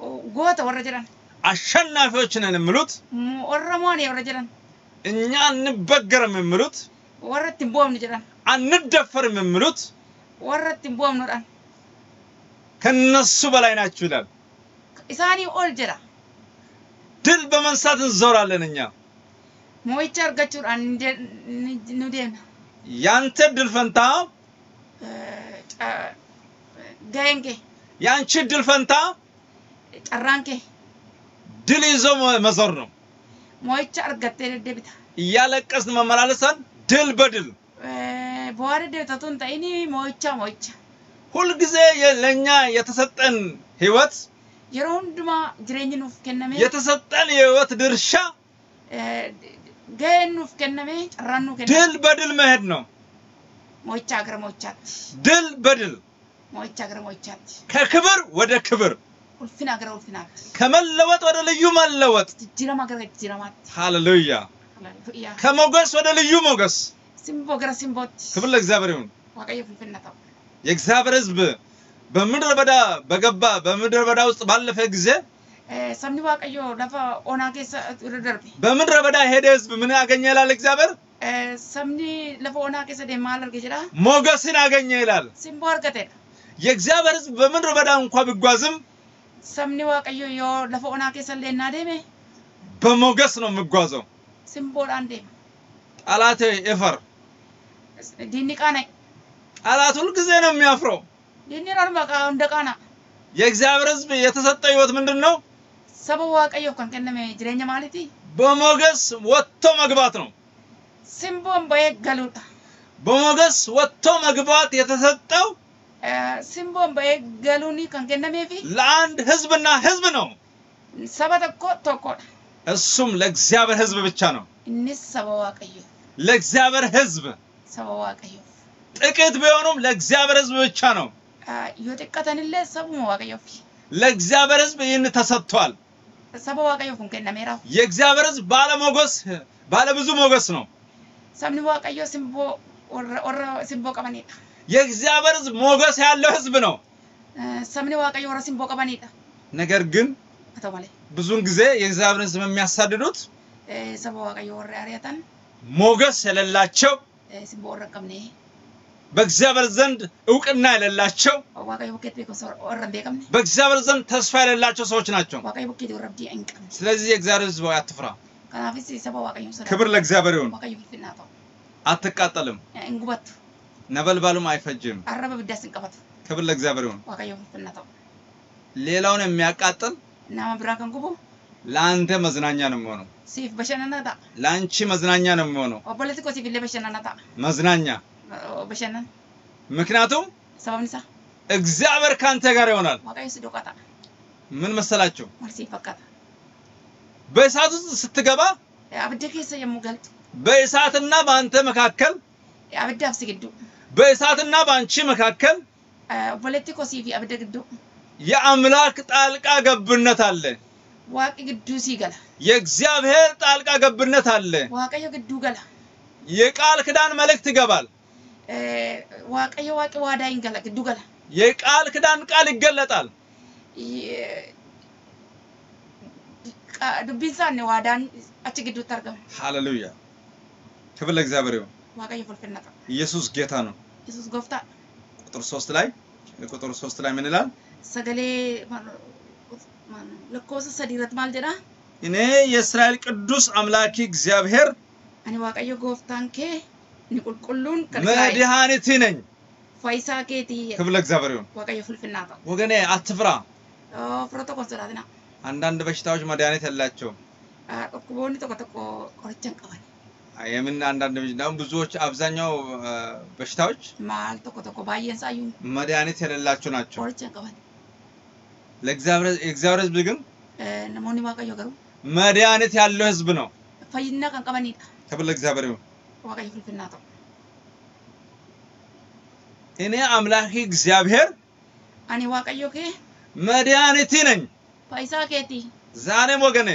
Oh, goota warra jedhan አሸናፊዎች ነን የሚሉት moo'anii warra jedhan እኛ አንበገርም የሚሉት ittiin bu'amnu jedhan አንደፈርም የሚሉት ittiin bu'amnudhaan ከነሱ በላይ ናችሁ ይላል። isaanii ol jedha ድል በመንሳት እንዞራለን። እኛ de- ni- nu deemna. ያንተ ድል ፈንታ Eh, Gaheen kee, ያንቺ ድል ፈንታ carraan kee ድል ይዞ መዞር ነው። mo'icha argattee deddeebita. እያለቀስን መመላለሰን ድል በድል Eh, deddeebitatu hin ta'in mo'icha mo'icha. ሁልጊዜ ለእኛ የተሰጠን ህይወት Yeroo hundumaa jireenyi nuuf kenname የተሰጠን የህይወት ድርሻ eh, nuuf kenname carraan nuuf kenname ድል በድል መሄድ ነው። mo'ichaa gara mo'ichaatti. ድል በድል Mo'ichaa gara mo'ichaatti. ከክብር ወደ ክብር Ulfinaa gara ulfinaatti. ከመለወጥ ወደ ልዩ መለወጥ Jijjiiramaa gara jijjiiramaatti. ሃሌሉያ. ከሞገስ ወደ ልዩ ሞገስ Simboo gara simbootti. ክብር ለእግዚአብሔር ይሁን። Waaqayyo ulfinna ta'u. የእግዚአብሔር ህዝብ በምድረ በዳ በገባ በምድረ በዳ ውስጥ ባለፈ ጊዜ Eh, lafa onaa keessa irra darbe. በምድረ በዳ ሄደ ህዝብ ምን አገኘ ይላል እግዚአብሔር? Eh, lafa onaa keessa deemaa maal arge jedha? ሞገስን አገኘ ይላል። argatedha. የእግዚአብሔር ህዝብ በምድረ በዳ እንኳ ቢጓዝም Waaqayyoo yoo lafa onaa keessa illee naa deeme በሞገስ ነው የሚጓዘው። simboodhaan deema. ጠላቴ እፈር። Diinni qaana'e. ጠላት ሁልጊዜ ነው የሚያፍረው። Rarma qaa hunda qaana. የእግዚአብሔር ህዝብ የተሰጠ ህይወት ምንድን ነው? Waaqayyoof kan kenname jireenya maaliiti? በሞገስ ወጥቶ መግባት ነው። ba'ee galuudha. በሞገስ ወጥቶ መግባት የተሰጠው Eh, ba'ee galuun kan kennameefi ለአንድ ህዝብና ህዝብ ነው። saba tokko tokkodha. እሱም ለእግዚአብሔር ህዝብ ብቻ ነው። Innis saba Waaqayyoo. ለእግዚአብሔር ህዝብ Saba Waaqayyoo. ጥቂት ቢሆኑም ለእግዚአብሔር ህዝብ ብቻ ነው። Ah, Yoo xiqqatanillee sabuma Waaqayyoof. ለእግዚአብሔር ህዝብ ይህን ተሰጥቷል። Saba Waaqayyoof kun kennameera. የእግዚአብሔር ህዝብ ባለ ሞገስ ባለ ብዙ ሞገስ ነው። Waaqayyoo simboo warra warra simboo qabanidha. የእግዚአብሔር ህዝብ ሞገስ ያለው ህዝብ ነው። Eh, Sabni Waaqayyoo warra simboo qabanidha. ነገር ግን ብዙውን ጊዜ የእግዚአብሔር ህዝብ የሚያሳድዱት eh, saba Waaqayyoo warra ari'atan ሞገስ የሌላቸው eh, warra hin qabne በእግዚአብሔር ዘንድ እውቅና የሌላቸው በእግዚአብሔር ዘንድ ተስፋ የሌላቸው ሰዎች ናቸው።. ስለዚህ የእግዚአብሔር ሆይ አትፍራ።. ክብር ለእግዚአብሔር ይሁን።. አትቃጠልም፣ Eh. ነበልባሉም አይፈጅም።. ክብር ለእግዚአብሔር ይሁን።. ሌላውን የሚያቃጥል ለአንተ መዝናኛ ነው የሚሆነው።. ለአንቺ መዝናኛ ነው የሚሆነው።. መዝናኛ Eh, Bashannan. ምክንያቱም isaa እግዚአብሔር ከአንተ ጋር ይሆናል።. ምን መሰላችሁ? በእሳት ውስጥ ስትገባ Eh, በእሳትና በአንተ መካከል eh. በእሳትና በአንቺ መካከል Eh. የአምላክ ጣልቃ ገብነት አለ። gidduu sii gala. የእግዚአብሔር ጣልቃ ገብነት አለ። Waaqayyo gidduu gala. የቃል ኪዳን መልእክት ይገባል። Eh, Waaqayyo waaqi waadaa hin gala. የቃል ኪዳን ቃል ይገለጣል። Eh, Dubbiin isaanii waadaan achi gidduutti argama. ሃሌሉያ ክብር ለእግዚአብሔር ይሁን። Waaqayyo qaba. ኢየሱስ ጌታ ነው። Yesuus gooftaa ቁጥር ሶስት ላይ ቁጥር ሶስት ላይ ምን ይላል? sadii irratti maal jedhaa? እኔ የእስራኤል ቅዱስ አምላኪ እግዚአብሔር Waaqayyo gooftaan kee gargaare መድኃኒት ነኝ። keetii jedha. ክብር ለእግዚአብሔር ይሁን። ulfinnaa qaba. ወገኔ አትፍራ። Oh, hin sodaatinaa. አንዳንድ በሽታዎች መድኃኒት Ah, Dhukkuboonni tokko tokko qoricha hin qaban. የምን አንዳንድ በሽታ ብዙዎች አብዛኛው በሽታዎች Maal tokko tokko baay'een isaayyuu መድኃኒት የሌላቸው ናቸው። hin qaban. ለእግዚአብሔር ሕዝብ ግን Eh, Namoonni Waaqayyo garuu መድኃኒት ያለው ሕዝብ ነው። kan qabanidha. ክብር ለእግዚአብሔር ይሁን።. እኔ አምላኪ እግዚአብሔር Ani Waaqayyo kee መድኃኒት ነኝ። fayyisaa keetii ዛሬም ወገኔ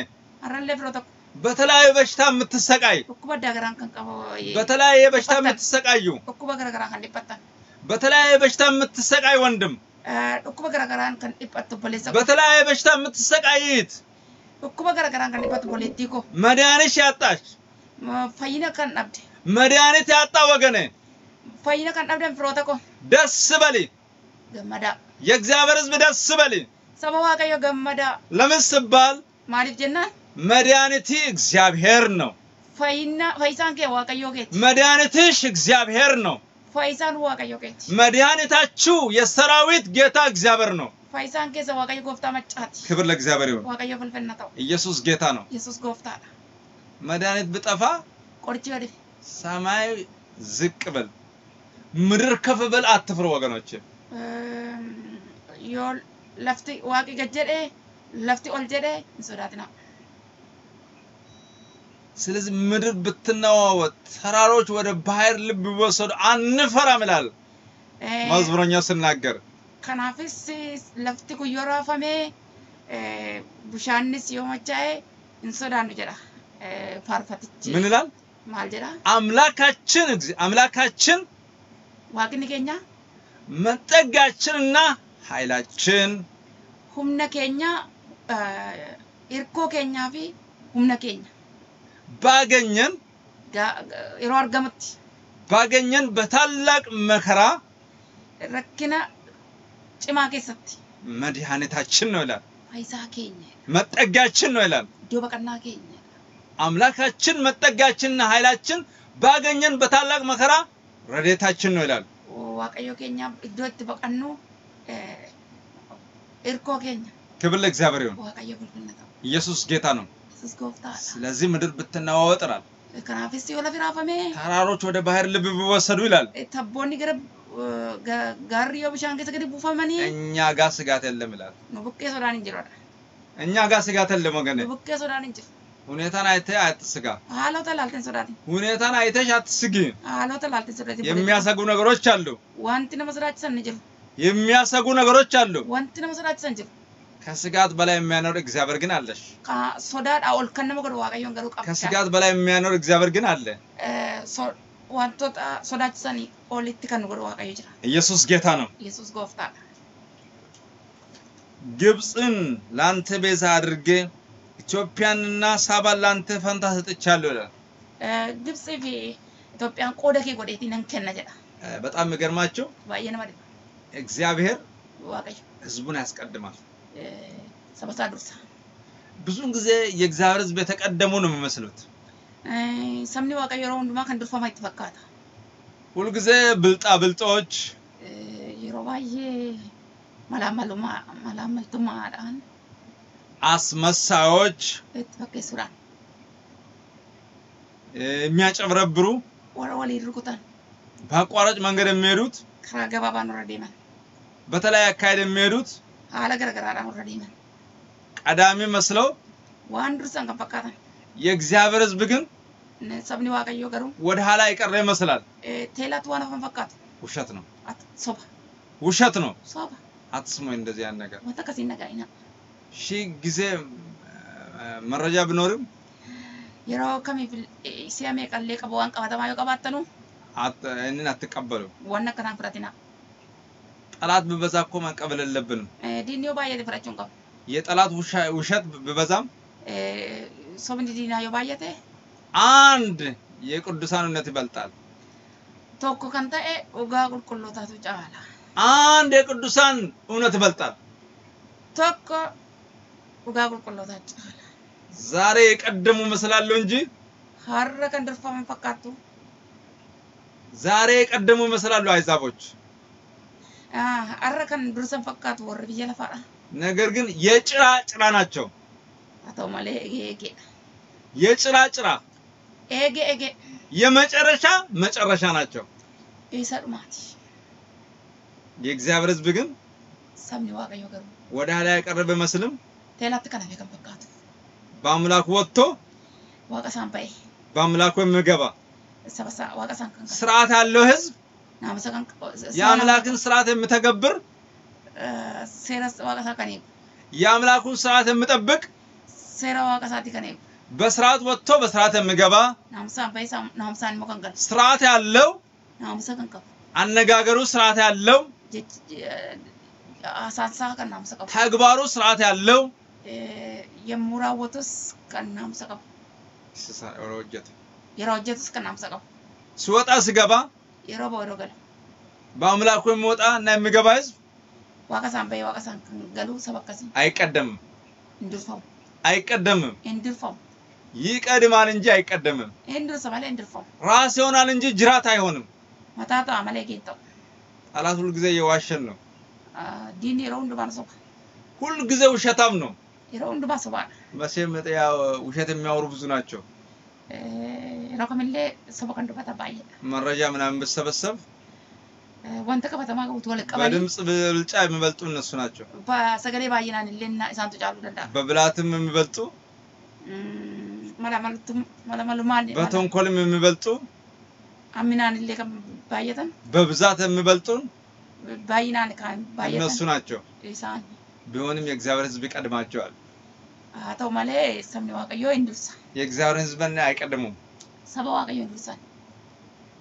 fira tokko በተለያዩ በሽታ የምትሰቃይ በተለያየ በሽታ የምትሰቃዩ በተለያየ በሽታ የምትሰቃይ ወንድም Eh, በተለያየ በሽታ የምትሰቃይት መድኃኒት ያጣች fayyina kan dhabde መድኃኒት ያጣ ወገኔ fayyina kan dhabdan firoota koo ደስ በሊ። gammadaa የእግዚአብሔር ሕዝብ ደስ በሊ። saba waaqayyo gammadaa ለምን ስባል maaliif jennaan መድኃኒቲ እግዚአብሔር ነው። Fayyina fayyisaan kee waaqayyoo keeti. መድኃኒትሽ እግዚአብሔር ነው። Fayyisaan waaqayyoo keeti. መድኃኒታችሁ የሰራዊት ጌታ እግዚአብሔር ነው። Fayyisaan keessa waaqayyo gooftaa maccaati. ክብር ለእግዚአብሔር ይሁን። filfinna ta'u. ኢየሱስ ጌታ ነው። Yesus gooftaadha. መድኃኒት ብጠፋ Qorichi gadi. ሰማይ ዝቅ ብል ምድር ከፍ ብል አትፍሩ ወገኖች። Ehm, Yoo lafti waaqi gad jedhee lafti ol jedhee hin sodaatina. ስለዚህ ምድር ብትነዋወጥ ተራሮች ወደ ባህር ልብ ቢወሰዱ አንፈራም ይላል Eh, መዝሙረኛው raafamee eh, bishaannis yoo machaa'e hin sodaannu jedha eh, faarfatichi. ምን ይላል? አምላካችን አምላካችን keenya መጠጊያችንና ኃይላችን keenya eh, hirkoo keenyaa fi humna keenya ባገኘን yeroo argamutti ባገኘን በታላቅ መከራ rakkina cimaa keessatti መድኃኒታችን ነው ይላል። faayisaa keenya መጠጊያችን ነው ይላል። baqannaa keenya አምላካችን መጠጊያችንና ኃይላችን ባገኘን በታላቅ መከራ ረዴታችን ነው ይላል። iddoo itti baqannu eh, hirkoo keenya ክብር ለእግዚአብሔር ይሁን። ኢየሱስ ጌታ ነው። ስለዚህ ምድር ብትነዋወጥ ይላል። yoo lafi raafamee ተራሮች ወደ ባህር ልብ ቢወሰዱ ይላል። eh, eh, gaarri yoo bishaan keessa gadi buufamanii እኛ ጋር ስጋት የለም ይላል። sodaan hin jiru እኛ ጋር ስጋት የለም ወገኔ። sodaan hin jiru ሁኔታን አይተህ አትስጋ። haalota ilaalteen sodaatin ሁኔታን አይተሽ አትስጊ። haalota ilaalteen sodaatin የሚያሰጉ ነገሮች አሉ። nama sodaachisan ni jiru የሚያሰጉ ነገሮች አሉ። wanti nama sodaachisan jiru ከስጋት በላይ የሚያኖር እግዚአብሔር ግን አለሽ። ol kan nama godhu waaqayyoon garuu qabda ከስጋት በላይ የሚያኖር እግዚአብሔር ግን አለ። Eh, sodaachisanii olitti kan nu godhu waaqayyo jira ኢየሱስ ጌታ ነው። yesus gooftaadha ግብፅን ላንተ ቤዛ አድርጌ ኢትዮጵያንና ሳባን ላንተ ፈንታ ሰጥቻለሁ ይላል። Eh, Itoophiyaan qooda kee godheetii nan kenna jedha እ፣ በጣም የሚገርማቸው nama dhiba እግዚአብሔር waaqayyo ህዝቡን ያስቀድማል። Eh, isaa dursa ብዙውን ጊዜ የእግዚአብሔር ህዝብ የተቀደሙ ነው የሚመስሉት። Eh, waaqayyo yeroo hundumaa kan durfamaa itti fakkaata ሁልጊዜ ብልጣ ብልጦች Eh, yeroo baay'ee malaammalummaa malaammaltummaadhaan አስመሳዮች rukutan በአቋራጭ መንገድ የሚሄዱት በተለያየ አካሄድ የሚሄዱት ቀዳሚ መስለው የእግዚአብሔር ህዝብ ግን sabni waaqayyoo garuu ወደ ኋላ የቀረ ይመስላል። eh, waan hafan fakkaatu ውሸት ነው፣ ውሸት ነው። አትስሙ እንደዚህ ያን ነገር። akkasiin dhaga'ina ሺህ ጊዜ መረጃ ቢኖርም yeroo kamiif eh, si'a meeqallee qabu waan qabatamaa yoo qabaattanu አት- ይህንን አትቀበሉ። waan akkanaan fudhatina ጠላት ቢበዛ እኮ መቀበል የለብንም። Eh, baay'ate fudhachuu hin qabu የጠላት ውሸት Eh, sobni diinaa yoo baay'ate አንድ የቅዱሳን እውነት ይበልጣል። tokko kan ta'e dhugaa qulqullootaatu caala አንድ የቅዱሳን እውነት ይበልጣል። tokko ዛሬ የቀደሙ መስላለሁ እንጂ kan durfaman fakkaattu ዛሬ የቀደሙ መስላሉ አይዛቦች። ah, kan dursan fakkaatu warri biyya lafaadha ነገር ግን የጭራ ጭራ ናቸው። malee eegee eegeedha የጭራ ጭራ eegee eegee የመጨረሻ መጨረሻ ናቸው። dhumaati የእግዚአብሔር ሕዝብ ግን sabni waaqayyoo garuu ወደ ኋላ የቀረ ቢመስልም hafe kan fakkaatu በአምላኩ ወጥቶ isaan ba'e በአምላኩ የሚገባ ስርዓት ያለው qabu የአምላክን ስርዓት eegu የአምላኩን ስርዓት eegu በስርዓት ወጥቶ በስርዓት የሚገባ ስርዓት ያለው አነጋገሩ ስርዓት ያለው ተግባሩ ስርዓት ያለው Eh, yommuu raawwatus kan naamusa qabu yeroo hojjetus kan naamusa qabu ሲወጣ ሲገባ yeroo ba'u yeroo galu በአምላኩ የሚወጣ እና የሚገባ waaqa isaan kan galu saba akkasii አይቀደምም፣ durfamu አይቀደምም። Hindirfamu. ይቀድማል እንጂ አይቀደምም። Hindirsa malee hindirfamu. ራስ ይሆናል እንጂ ጅራት አይሆንም። ta'a malee geentaa'u. ጠላት ሁልጊዜ እየዋሸን ነው። Diinni yeroo hundumaa soba. ሁልጊዜ ውሸታም ነው። Hundumaa sobaadha. መቼም ያው ውሸት የሚያወሩ ብዙ ናቸው። soba kan dubbatan baay'eedha. መረጃ ምናምን ብሰበሰብ qabatamaa qabutu walitti qabanii በድምፅ ብልጫ የሚበልጡ እነሱ ናቸው። baay'inaan illee na- isaantu caaluu danda'a. በብልሃትም የሚበልጡ malummaan በተንኮልም የሚበልጡ illee kan baay'atan በብዛት የሚበልጡን baay'inaan kan እነሱ baay'atan ናቸው። isaan. ቢሆንም የእግዚአብሔር ሕዝብ ይቀድማቸዋል። malee sabni waaqayyoo hin dursa. የእግዚአብሔር ሕዝብን አይቀድሙም። waaqayyoo hin dursan.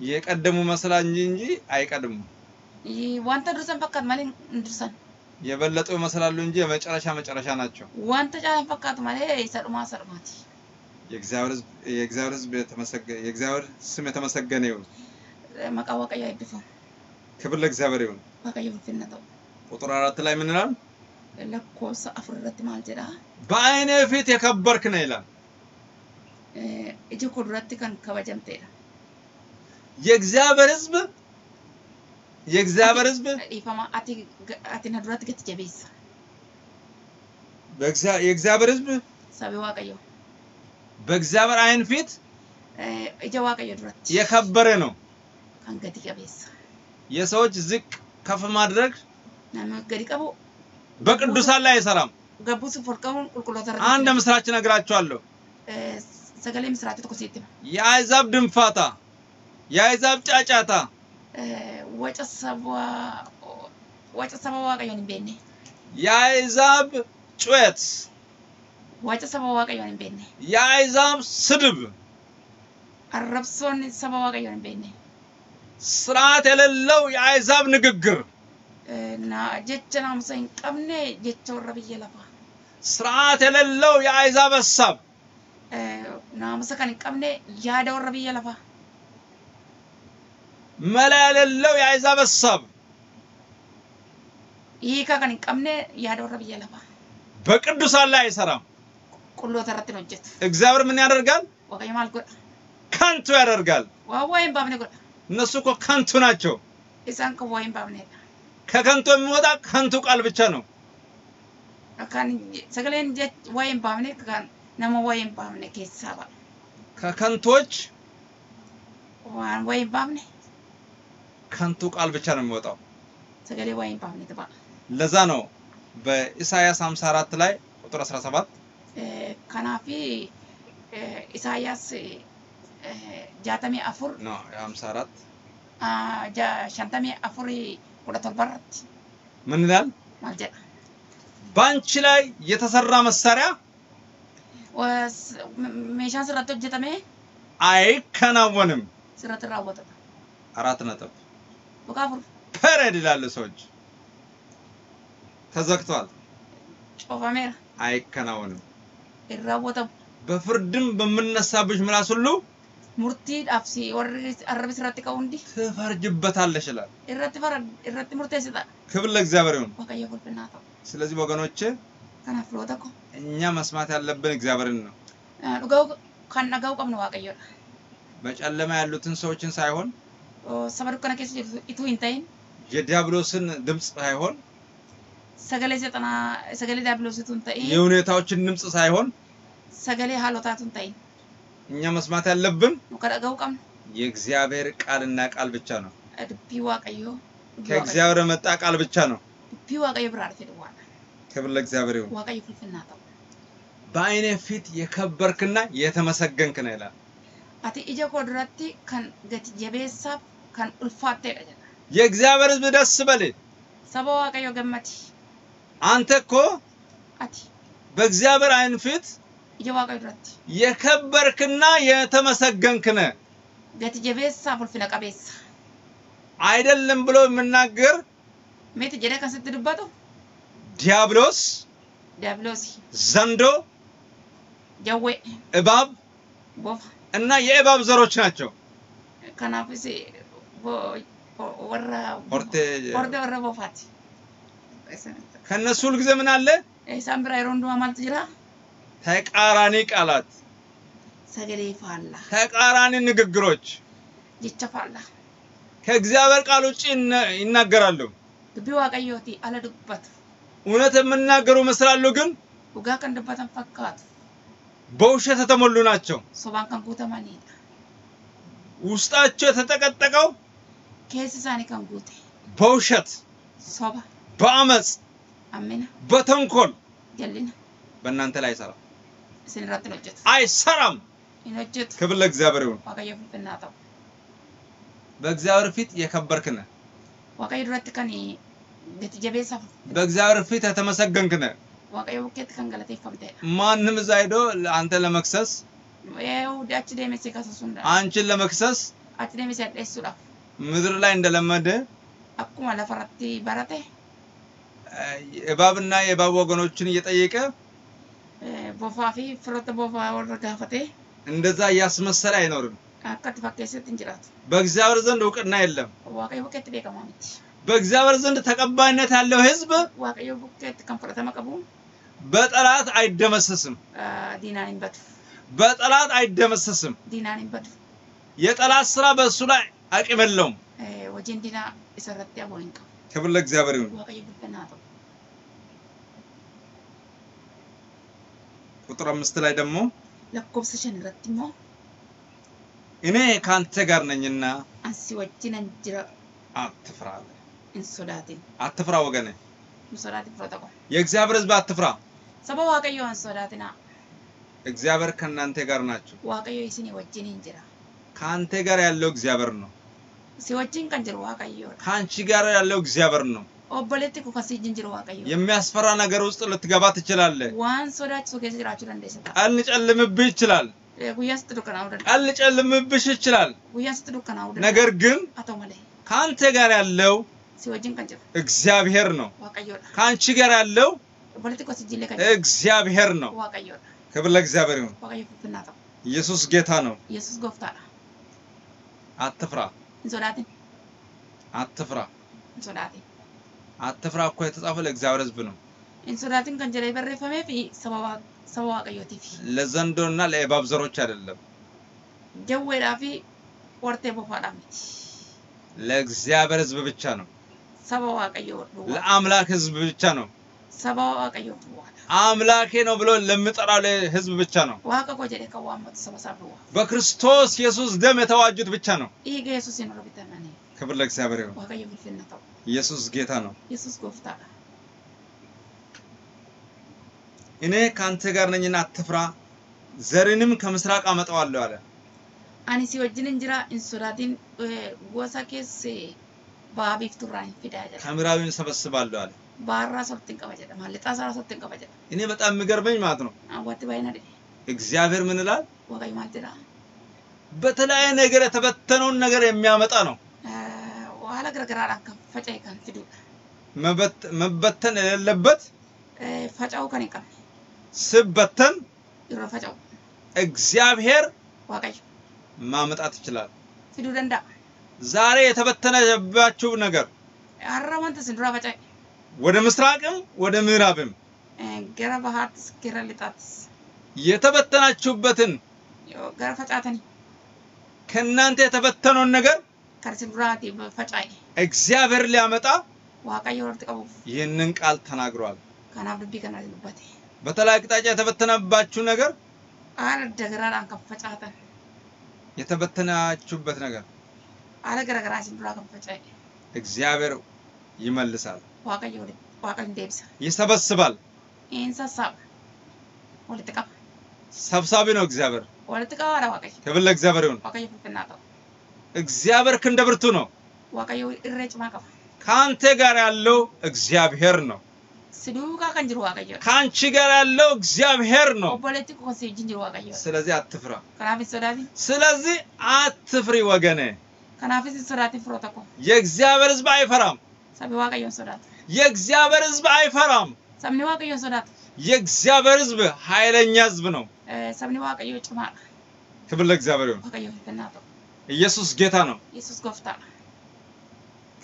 የቀደሙ መስላኝ እንጂ አይቀድሙም። Wanta dursan fakkaatu malee hin dursan. የበለጡ ይመስላሉ እንጂ የመጨረሻ መጨረሻ ናቸው። fakkaatu malee isa dhumaa isa dhumaati. የእግዚአብሔር ስም የተመሰገነ ይሁን። waaqayyoo eebbifamu. ክብር ለእግዚአብሔር ይሁን።. ቁጥር አራት ላይ ምን ይላል? Lakkoofsa afur irratti maal? በዓይኔ ፊት የከበርክ ነህ ይላል። Iji koo duratti kan kabajamteedha. የእግዚአብሔር ሕዝብ የእግዚአብሔር ሕዝብ ati na duratti gati jabeessa. በእግዚአ- የእግዚአብሔር ሕዝብ Sabi waaqayyoo. በእግዚአብሔር ዓይን ፊት Ija waaqayyoo duratti የከበረ ነው። gati jabeessa. የሰዎች ዝቅ ከፍ ማድረግ gadi qabu በቅዱሳን ላይ አይሰራም። qabuun qulqulloota አንድ ምስራች sagalee misiraatii tokko sitti hima. የአሕዛብ ድንፋታ፣ የአሕዛብ ጫጫታ፣ saba waaqayyoon hin beekne. የአሕዛብ ጩኸት፣ waaqayyoon hin beekne. የአሕዛብ ስድብ፣ saba waaqayyoon hin beekne. ስርዓት የሌለው የአሕዛብ ንግግር፣ jecha naamusa hin qabne jecha warra biyya lafaa. ስርዓት የሌለው የአሕዛብ ሀሳብ፣ Naamusa kan hin qabne yaada warra biyya lafaa. መላ የሌለው የአሕዛብ ሀሳብ Hiikaa kan hin qabne yaada warra biyya lafaa. በቅዱሳን ላይ አይሰራም። Qulloota irratti hin hojjetu. እግዚአብሔር ምን ያደርጋል? Maal godha? ከንቱ ያደርጋል። hin baafne godha. እነሱ እኮ ከንቱ ናቸው። waa hin baafnedha. ከከንቱ የሚወጣ ከንቱ ቃል ብቻ ነው። keessaa ba'a. ከከንቶች ከንቱ ቃል ብቻ ነው የሚወጣው። ba'a. ለዛ ነው በኢሳይያስ 54 ላይ ቁጥር 17 Eh, Kanaafi eh, Isaayyaas jaatamii afur ነው 54 ah, ja- shantamii ምን ይላል? በአንቺ ላይ የተሰራ መሳሪያ Meeshaan sirratti hojjetame አይከናወንም። sirratti raawwatama. አራት ነጥብ afur ፐሬድ ይላሉ ሰዎች። ተዘግቷል። coofameera አይከናወንም። raawwatamu. በፍርድም በምነሳብሽ ምላስ ሁሉ Si warri arrabi sirratti ka'u hundi ትፈርጅበታለሽ ይላል። irratti fara irratti murteessita. ክብር ለእግዚአብሔር ይሁን። Waaqayyo ulfinnaa ta'u. ስለዚህ ወገኖቼ Kanaaf firoota koo እኛ መስማት ያለብን እግዚአብሔርን ነው። eh, kan dhaga'uu qabnu waaqayyoodha. በጨለማ ያሉትን ሰዎችን ሳይሆን Oh, Saba dukkana keessa jirtu ituu hin ta'in የዲያብሎስን ድምፅ ሳይሆን sagalee seexanaa sagalee diiyaabiloositu hin ta'in የሁኔታዎችን ድምፅ ሳይሆን haalotaatu hin ta'in እኛ መስማት ያለብን የእግዚአብሔር ቃልና ቃል ብቻ ነው። ከእግዚአብሔር የመጣ ቃል ብቻ ነው።. ክብር ለእግዚአብሔር ይሁን።. በዓይኔ ፊት የከበርክና የተመሰገንክ ነው ይላል። koo duratti kan gati jabeessaaf kan ulfaatteedha jedha. የእግዚአብሔር ሕዝብ ደስ በል። Saba waaqayyo gammadi. አንተ እኮ Ati በእግዚአብሔር ዓይን ፊት የከበርክና የተመሰገንክ ነህ። gati jabeessaaf ulfina qabeessa. አይደለም ብሎ የምናገር kan sitti dubbatu ዲያብሎስ፣ diiyaabiloosii, ዘንዶ፣ jawwee, እባብ. እና የእባብ ዘሮች ናቸው። bo- warra ሆርቴ. ከነሱ ሁልጊዜ ምን አለ? Yeroo hundumaa maaltu jira? ተቃራኒ ቃላት፣ sagalee faallaa ተቃራኒ ንግግሮች jecha faallaa ከእግዚአብሔር ቃል ውጭ ይናገራሉ። waaqayyooti ala dubbatu እውነት የሚናገሩ ይመስላሉ፣ ግን kan dubbatan fakkaatu በውሸት የተሞሉ ናቸው። kan guutamanidha ውስጣቸው የተጠቀጠቀው kan guute በውሸት soba በአመፅ hammina በተንኮል jallina በእናንተ ላይ አይሰራም isin irratti hin hojjetu አይሰራም። ክብር ለእግዚአብሔር ይሁን። በእግዚአብሔር ፊት የከበርክ ነህ። በእግዚአብሔር ፊት የተመሰገንክ ነህ። ማንም እዛ ሄዶ አንተ ለመክሰስ አንቺን ለመክሰስ ምድር ላይ እንደለመደ lafarratti barate እ፣ እባብና የእባብ ወገኖችን እየጠየቀ eh, bofaa fi warra gaafate እንደዛ እያስመሰለ አይኖርም። fakkeessetti hin jiraatu. በእግዚአብሔር ዘንድ እውቅና የለም። bukkeetti beekamaa miti. በእግዚአብሔር ዘንድ ተቀባይነት ያለው Waaqayyo bukkeetti kan fudhatama qabu በጠላት አይደመሰስም። ah, hin badu. በጠላት አይደመሰስም። hin badu. የጠላት ስራ በእሱ ላይ አቅም የለውም። Eh, aboo hin qabu. ክብር ለእግዚአብሔር ይሁን። Waaqayyo bulfinaa ta'u. ቁጥር አምስት ላይ ደግሞ Lakkoofsa irratti immoo እኔ ከአንተ ጋር ነኝና ansi wajjinan jira አትፍራ አለ። sodaatin. አትፍራ sodaatin firoota qaba. የእግዚአብሔር ሕዝብ አትፍራ። Waaqayyoo hin sodaatinaa. እግዚአብሔር ከእናንተ ጋር ናቸው። isinii wajjin hin jira. ከአንተ ጋር ያለው እግዚአብሔር ነው። kan jiru Waaqayyoodha. ከአንቺ ጋር ያለው እግዚአብሔር ነው። Kasii wajjin jiru Waaqayyoodha. የሚያስፈራ ነገር ውስጥ ልትገባ ትችላለህ። sodaachisu keessa jiraachuu dandeessa ta'a. ቀን ሊጨልምብህ ይችላል። Eh, sitti dukkanaa'uu danda'a. ቀን ሊጨልምብሽ ይችላል። sitti dukkanaa'uu danda'a. ነገር ግን ta'u malee ከአንተ ጋር ያለው kan jiru እግዚአብሔር ነው።. ከአንቺ ጋር ያለው kasii illee kan jiru እግዚአብሔር ነው። Waaqayyoodha. ክብር ለእግዚአብሔር ይሁን። fulfinnaa ta'u. ኢየሱስ ጌታ ነው። Yesus gooftaadha. አትፍራ፣ sodaatin. አትፍራ፣ sodaatin. አትፍራ እኮ የተጻፈው ለእግዚአብሔር ሕዝብ ነው። kan jedhee barreeffamee fi saba Waaq- saba Waaqayyootiifi. ለዘንዶና ለእባብ ዘሮች አይደለም፣ Jawweedhaa fi hortee bofaadhaa miti. ለእግዚአብሔር ሕዝብ ብቻ ነው። Waaqayyoo duwwaa. ለአምላክ ሕዝብ ብቻ ነው። Waaqayyoo duwwaadha. አምላኬ ነው ብሎ ለሚጠራው ሕዝብ ብቻ ነው።. በክርስቶስ ኢየሱስ ደም የተዋጁት ብቻ ነው።. ክብር ለእግዚአብሔር ይሁን።. ኢየሱስ ጌታ ነው። Yesus gooftaadha. እኔ ከአንተ ጋር ነኝና አትፍራ፣ ዘርንም ከምስራቅ አመጣዋለሁ አለ። hin sodaatin eh, gosa keesse ba'aa biiftuurraa hin fidaa jedha. ከምዕራብም ሰበስባለሁ አለ። jedha. Maalixaa isaa sorti hin qaba jedha. እኔ በጣም የሚገርመኝ ማለት ነው baay'ina dhedhe. እግዚአብሔር ምን ይላል? Maal jedha? በተለያየ ነገር የተበተነውን ነገር የሚያመጣ ነው። Eh, Haala garagaraadhaan kan faca'e kan fidudha. የሌለበት Eh, Faca'uu kan hin qabne. ስበተን Irra faca'u. እግዚአብሔር Waaqayyo ማመጣት ይችላል። fiduu danda'a. ዛሬ የተበተነባችሁ ነገር isin duraa faca'e. ወደ ምስራቅም ወደ ምዕራብም eh, Gara bahaattis gara lixaattis የተበተናችሁበትን gara facaatanii ከእናንተ የተበተነውን ነገር እግዚአብሔር ሊያመጣ ይህንን ቃል ተናግሯል።. በተለያየ አቅጣጫ የተበተነባችሁ ነገር. የተበተናችሁበት ነገር. እግዚአብሔር ይመልሳል፣. ይሰበስባል።. ሰብሳቢ ነው እግዚአብሔር።. ክብር ለእግዚአብሔር ይሁን።. እግዚአብሔር ክንደ ብርቱ ነው። irree cimaa qaba. ከአንተ ጋር ያለው እግዚአብሔር ነው። kan jiru Waaqayyo. ከአንቺ ጋር ያለው እግዚአብሔር ነው። si wajjin jiru Waaqayyo. ስለዚህ አትፍራ። hin sodaatin. ስለዚህ አትፍሪ ወገኔ። sodaatin firoota koo. የእግዚአብሔር ሕዝብ አይፈራም። Waaqayyo hin sodaatu. የእግዚአብሔር ሕዝብ አይፈራም። Waaqayyo hin sodaatu. የእግዚአብሔር ሕዝብ ኃይለኛ ሕዝብ ነው። Eh, Sabni Waaqayyo cimaadha. ክብር ለእግዚአብሔር ይሁን። fulfinnaa ta'u. ኢየሱስ ጌታ ነው። Yesus gooftaadha.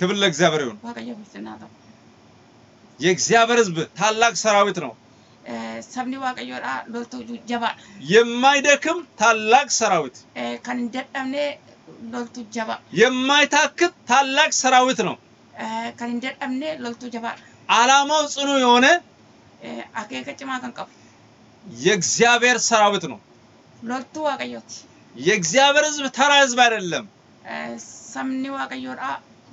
ክብር ለእግዚአብሔር ይሁን።. የእግዚአብሔር ሕዝብ ታላቅ ሰራዊት ነው። Eh, Sabni waaqayyoodha loltuu jabaadha. የማይደክም ታላቅ ሰራዊት፣ Eh, dadhabne loltuu jabaa. የማይታክት ታላቅ ሰራዊት ነው። Eh, dadhabne loltuu jabaadha. ዓላማው ጽኑ የሆነ Eh, kan qabu የእግዚአብሔር ሰራዊት ነው። loltuu waaqayyooti. የእግዚአብሔር ሕዝብ ተራ ሕዝብ አይደለም። Eh, waaqayyoodha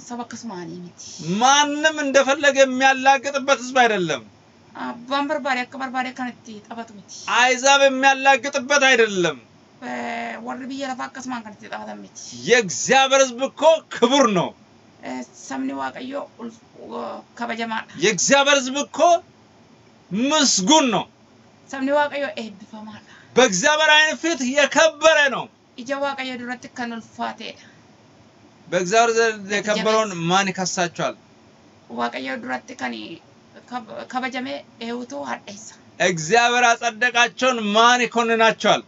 saba akkasumaanii miti. ማንም እንደፈለገ የሚያላግጥበት ሕዝብ አይደለም። barbaade akka barbaade kan itti taphatu miti. አይዛብ የሚያላግጥበት አይደለም። Eh, biyya lafaa akkasumaan kan itti taphatan miti. የእግዚአብሔር ሕዝብ እኮ ክቡር ነው። Eh, ulf- uh, kabajamaadha. የእግዚአብሔር ሕዝብ እኮ ምስጉን ነው። Sabni waaqayyoo eebbifamaadha. በእግዚአብሔር ዓይን ፊት የከበረ ነው። Ija waaqayyoo duratti kan ulfaateedha. በእግዚአብሔር ዘንድ የከበረውን ማን ይከሳቸዋል? Waaqayyoo duratti kan kab- kabajamee eewutu hadheessa. እግዚአብሔር ያጸደቃቸውን ማን ይኮንናቸዋል?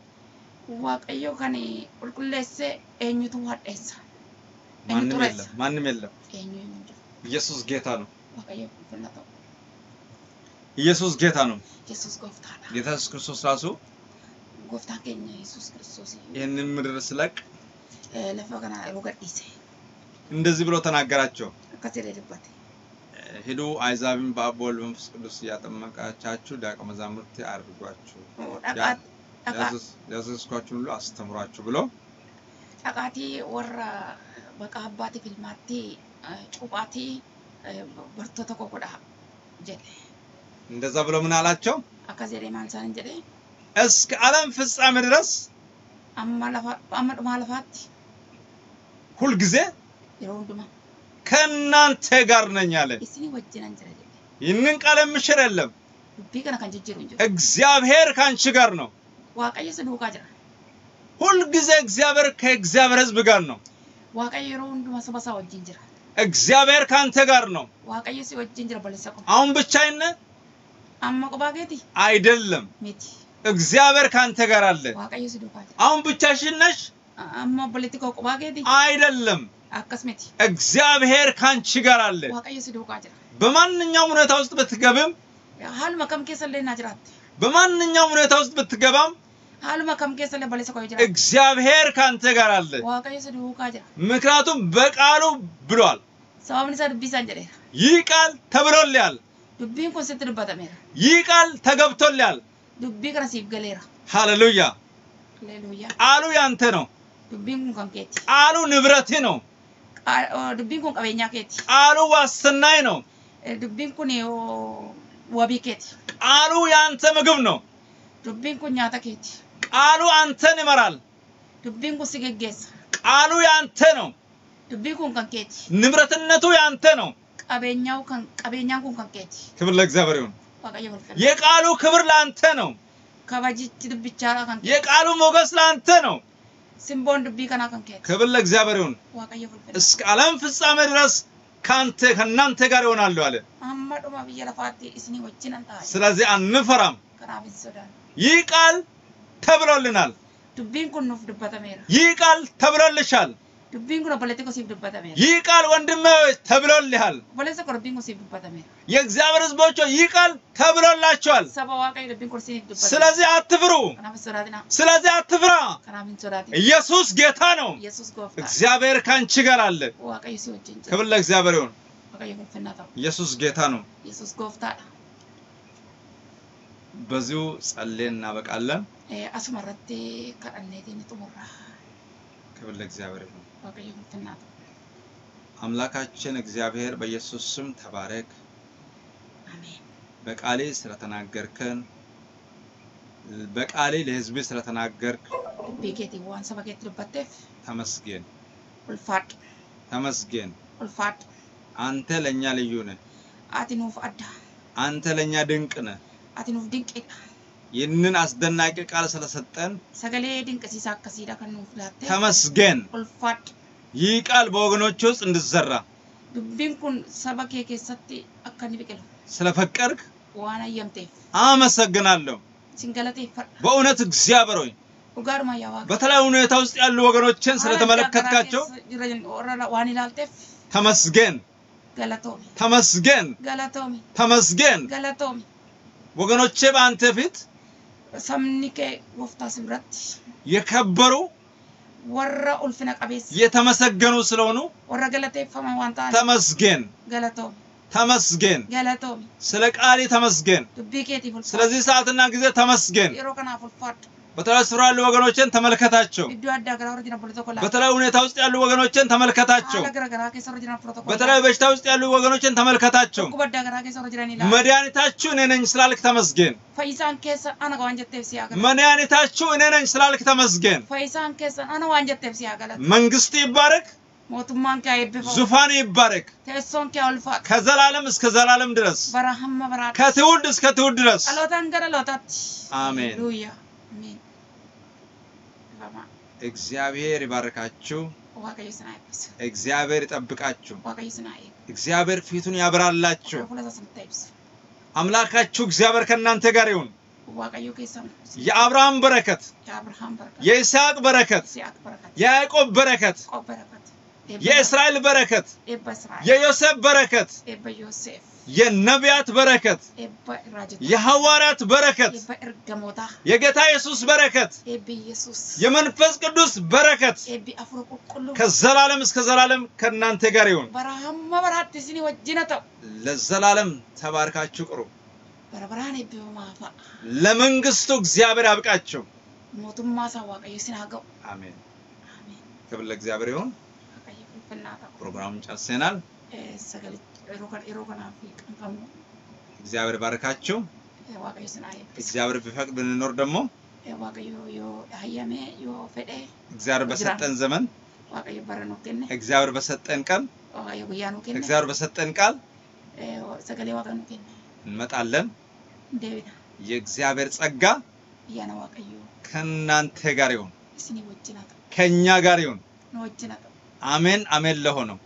Waaqayyoo kan qulqulleessee eenyutu hadheessa. ማንም. የለም፣ ማንም የለም።. ኢየሱስ ጌታ ነው።. ኢየሱስ ጌታ ነው። ኢየሱስ ክርስቶስ ራሱ Gooftaan keenya Yesuus Kiristoos ይህንን ምድር ስለቅ eh, lafa kana yeroo gadhiise እንደዚህ ብሎ ተናገራቸው። akkas jedhee dubbate. ሂዱ አሕዛብን በአብ በወልድ በመንፈስ ቅዱስ እያጠመቃቻችሁ ደቀ መዛሙርት አድርጓችሁ ያዘዝኳችሁን ሁሉ አስተምሯችሁ ብሎ warra abbaatiif ilmaatti eh, cuuphaatii eh, bartoota koo godhaa jedhe. እንደዛ ብሎ ምን አላቸው? Akkas jedhee maal isaaniin jedhee እስከ ዓለም ፍጻሜ ድረስ lafaatti ሁልጊዜ ከእናንተ ጋር ነኝ አለ።. ይህንን ቃል የምሽር የለም።. እግዚአብሔር ከአንቺ ጋር ነው።. ሁልጊዜ እግዚአብሔር ከእግዚአብሔር ሕዝብ ጋር ነው።. እግዚአብሔር ከአንተ ጋር ነው።. አሁን ብቻዬን ነህ? አይደለም።. እግዚአብሔር ከአንተ ጋር አለ።. አሁን ብቻሽን ነሽ? አይደለም።. እግዚአብሔር ከአንቺ ጋር አለ።. በማንኛውም ሁኔታ ውስጥ ብትገብም. በማንኛውም ሁኔታ ውስጥ ብትገባም. እግዚአብሔር ከአንተ ጋር አለ።. ምክንያቱም በቃሉ ብሏል።. ይህ ቃል ተብሎልያል።. ይህ ቃል ተገብቶልያል። Dubbii kana siif galeera. ሃሌሉያ! ቃሉ ያንተ ነው። Dubbiin kun kan keeti. ቃሉ ንብረትህ ነው። oh, Dubbiin kun qabeenyaa keeti. ቃሉ ዋስትናይ ነው። Eh, Dubbiin kun oh, wabii keeti. ቃሉ የአንተ ምግብ ነው። Dubbiin kun nyaata keeti. ቃሉ አንተን ይመራል። Dubbiin kun si geggeessa. ቃሉ ያንተ ነው። Dubbiin kun kan keeti. ንብረትነቱ ያንተ ነው። qabeenyaan kun kan keeti. ክብር ለእግዚአብሔር ይሁን።. የቃሉ ክብር ለአንተ ነው።. የቃሉ ሞገስ ለአንተ ነው። kan keeti. ክብር ለእግዚአብሔር ይሁን።. እስከ ዓለም ፍጻሜ ድረስ ከአንተ ከእናንተ ጋር ይሆናሉ አለ።. ስለዚህ አንፈራም።. ይህ ቃል ተብሎልናል።. ይህ ቃል ተብሎልሻል። ይህ ቃል ወንድሜ ሆይ ተብሎልሃል።. የእግዚአብሔር ሕዝቦች ይህ ቃል ተብሎላቸዋል።. ስለዚህ አትፍሩ።. ስለዚህ አትፍራ።. ኢየሱስ ጌታ ነው።. እግዚአብሔር ከአንቺ ጋር አለ።. ክብር ለእግዚአብሔር ይሁን።. ኢየሱስ ጌታ ነው።. በዚሁ ጸልየን እናበቃለን። Eh. ክብር ለእግዚአብሔር ይሁን። Ulfinnaa ta'u. አምላካችን እግዚአብሔር በኢየሱስ ስም ተባረክ። Ameen. በቃሌ ስለተናገርከን በቃሌ ለሕዝብ ስለተናገርክ waan saba keetti dubbatteef ተመስገን ulfaadhu. ተመስገን። Ulfaadhu. አንተ ለእኛ ልዩ ነህ። nuuf adda. አንተ ለእኛ ድንቅ ነህ። nuuf dinqiidha. ይህንን አስደናቂ ቃል ስለሰጠን akkasiidha kan nuuf laatte. ተመስገን። Ulfaadhu. ይህ ቃል በወገኖች ውስጥ እንድዘራ kun saba kee keessatti akka inni biqilu ስለፈቀድክ waan ayyamteef አመሰግናለሁ። galateeffadha. በእውነት እግዚአብሔር ሆይ. በተለያዩ ሁኔታ ውስጥ ያሉ ወገኖችን ስለተመለከትካቸው ተመስገን፣. ተመስገን፣. ተመስገን።. ወገኖቼ በአንተ ፊት sabni kee gooftaas biratti የከበሩ warra ulfina qabeessa የተመሰገኑ ስለሆኑ galateeffaman waan ta'an ተመስገን galatoomi ተመስገን galatoomi ስለ ቃሌ ተመስገን keetiif ulfaadhu ስለዚህ ሰዓትና ጊዜ ተመስገን kanaaf ulfaadhu በተለያዩ ስፍራ ያሉ ወገኖችን ተመልከታቸው በተለያዩ ሁኔታ ውስጥ ያሉ ወገኖችን ተመልከታቸው በተለያዩ በሽታ ውስጥ ያሉ ወገኖችን ተመልከታቸው መድኃኒታችሁ እኔ ነኝ ስላልክ ተመስገን መድኃኒታችሁ እኔ ነኝ ስላልክ ተመስገን መንግስት ይባረክ ዙፋን ይባረክ ከዘላለም እስከ ዘላለም ድረስ ከትውልድ እስከ ትውልድ ድረስ አሜን. እግዚአብሔር ይባርካችሁ. እግዚአብሔር ይጠብቃችሁ. እግዚአብሔር ፊቱን ያብራላችሁ. አምላካችሁ እግዚአብሔር ከእናንተ ጋር ይሁን. የአብርሃም በረከት. የይስሐቅ በረከት. የያዕቆብ በረከት የእስራኤል በረከት. የዮሴፍ በረከት. የነቢያት በረከት. የሐዋርያት በረከት. የጌታ ኢየሱስ በረከት. የመንፈስ ቅዱስ በረከት. ከዘላለም እስከ ዘላለም ከእናንተ ጋር ይሁን. ለዘላለም ተባርካችሁ ቅሩ. ለመንግስቱ እግዚአብሔር ያብቃችሁ isin haa ga'u. አሜን. ክብር ለእግዚአብሔር ይሁን. ፕሮግራሙን ጨርሰናል እግዚአብሔር ባርካችሁ. እግዚአብሔር ቢፈቅድ ብንኖር ደግሞ እግዚአብሔር በሰጠን ዘመን እግዚአብሔር በሰጠን ቀን እግዚአብሔር በሰጠን ቃል እንመጣለን የእግዚአብሔር ጸጋ ከእናንተ ጋር ይሁን ከእኛ ጋር ይሁን አሜን አሜን ለሆነው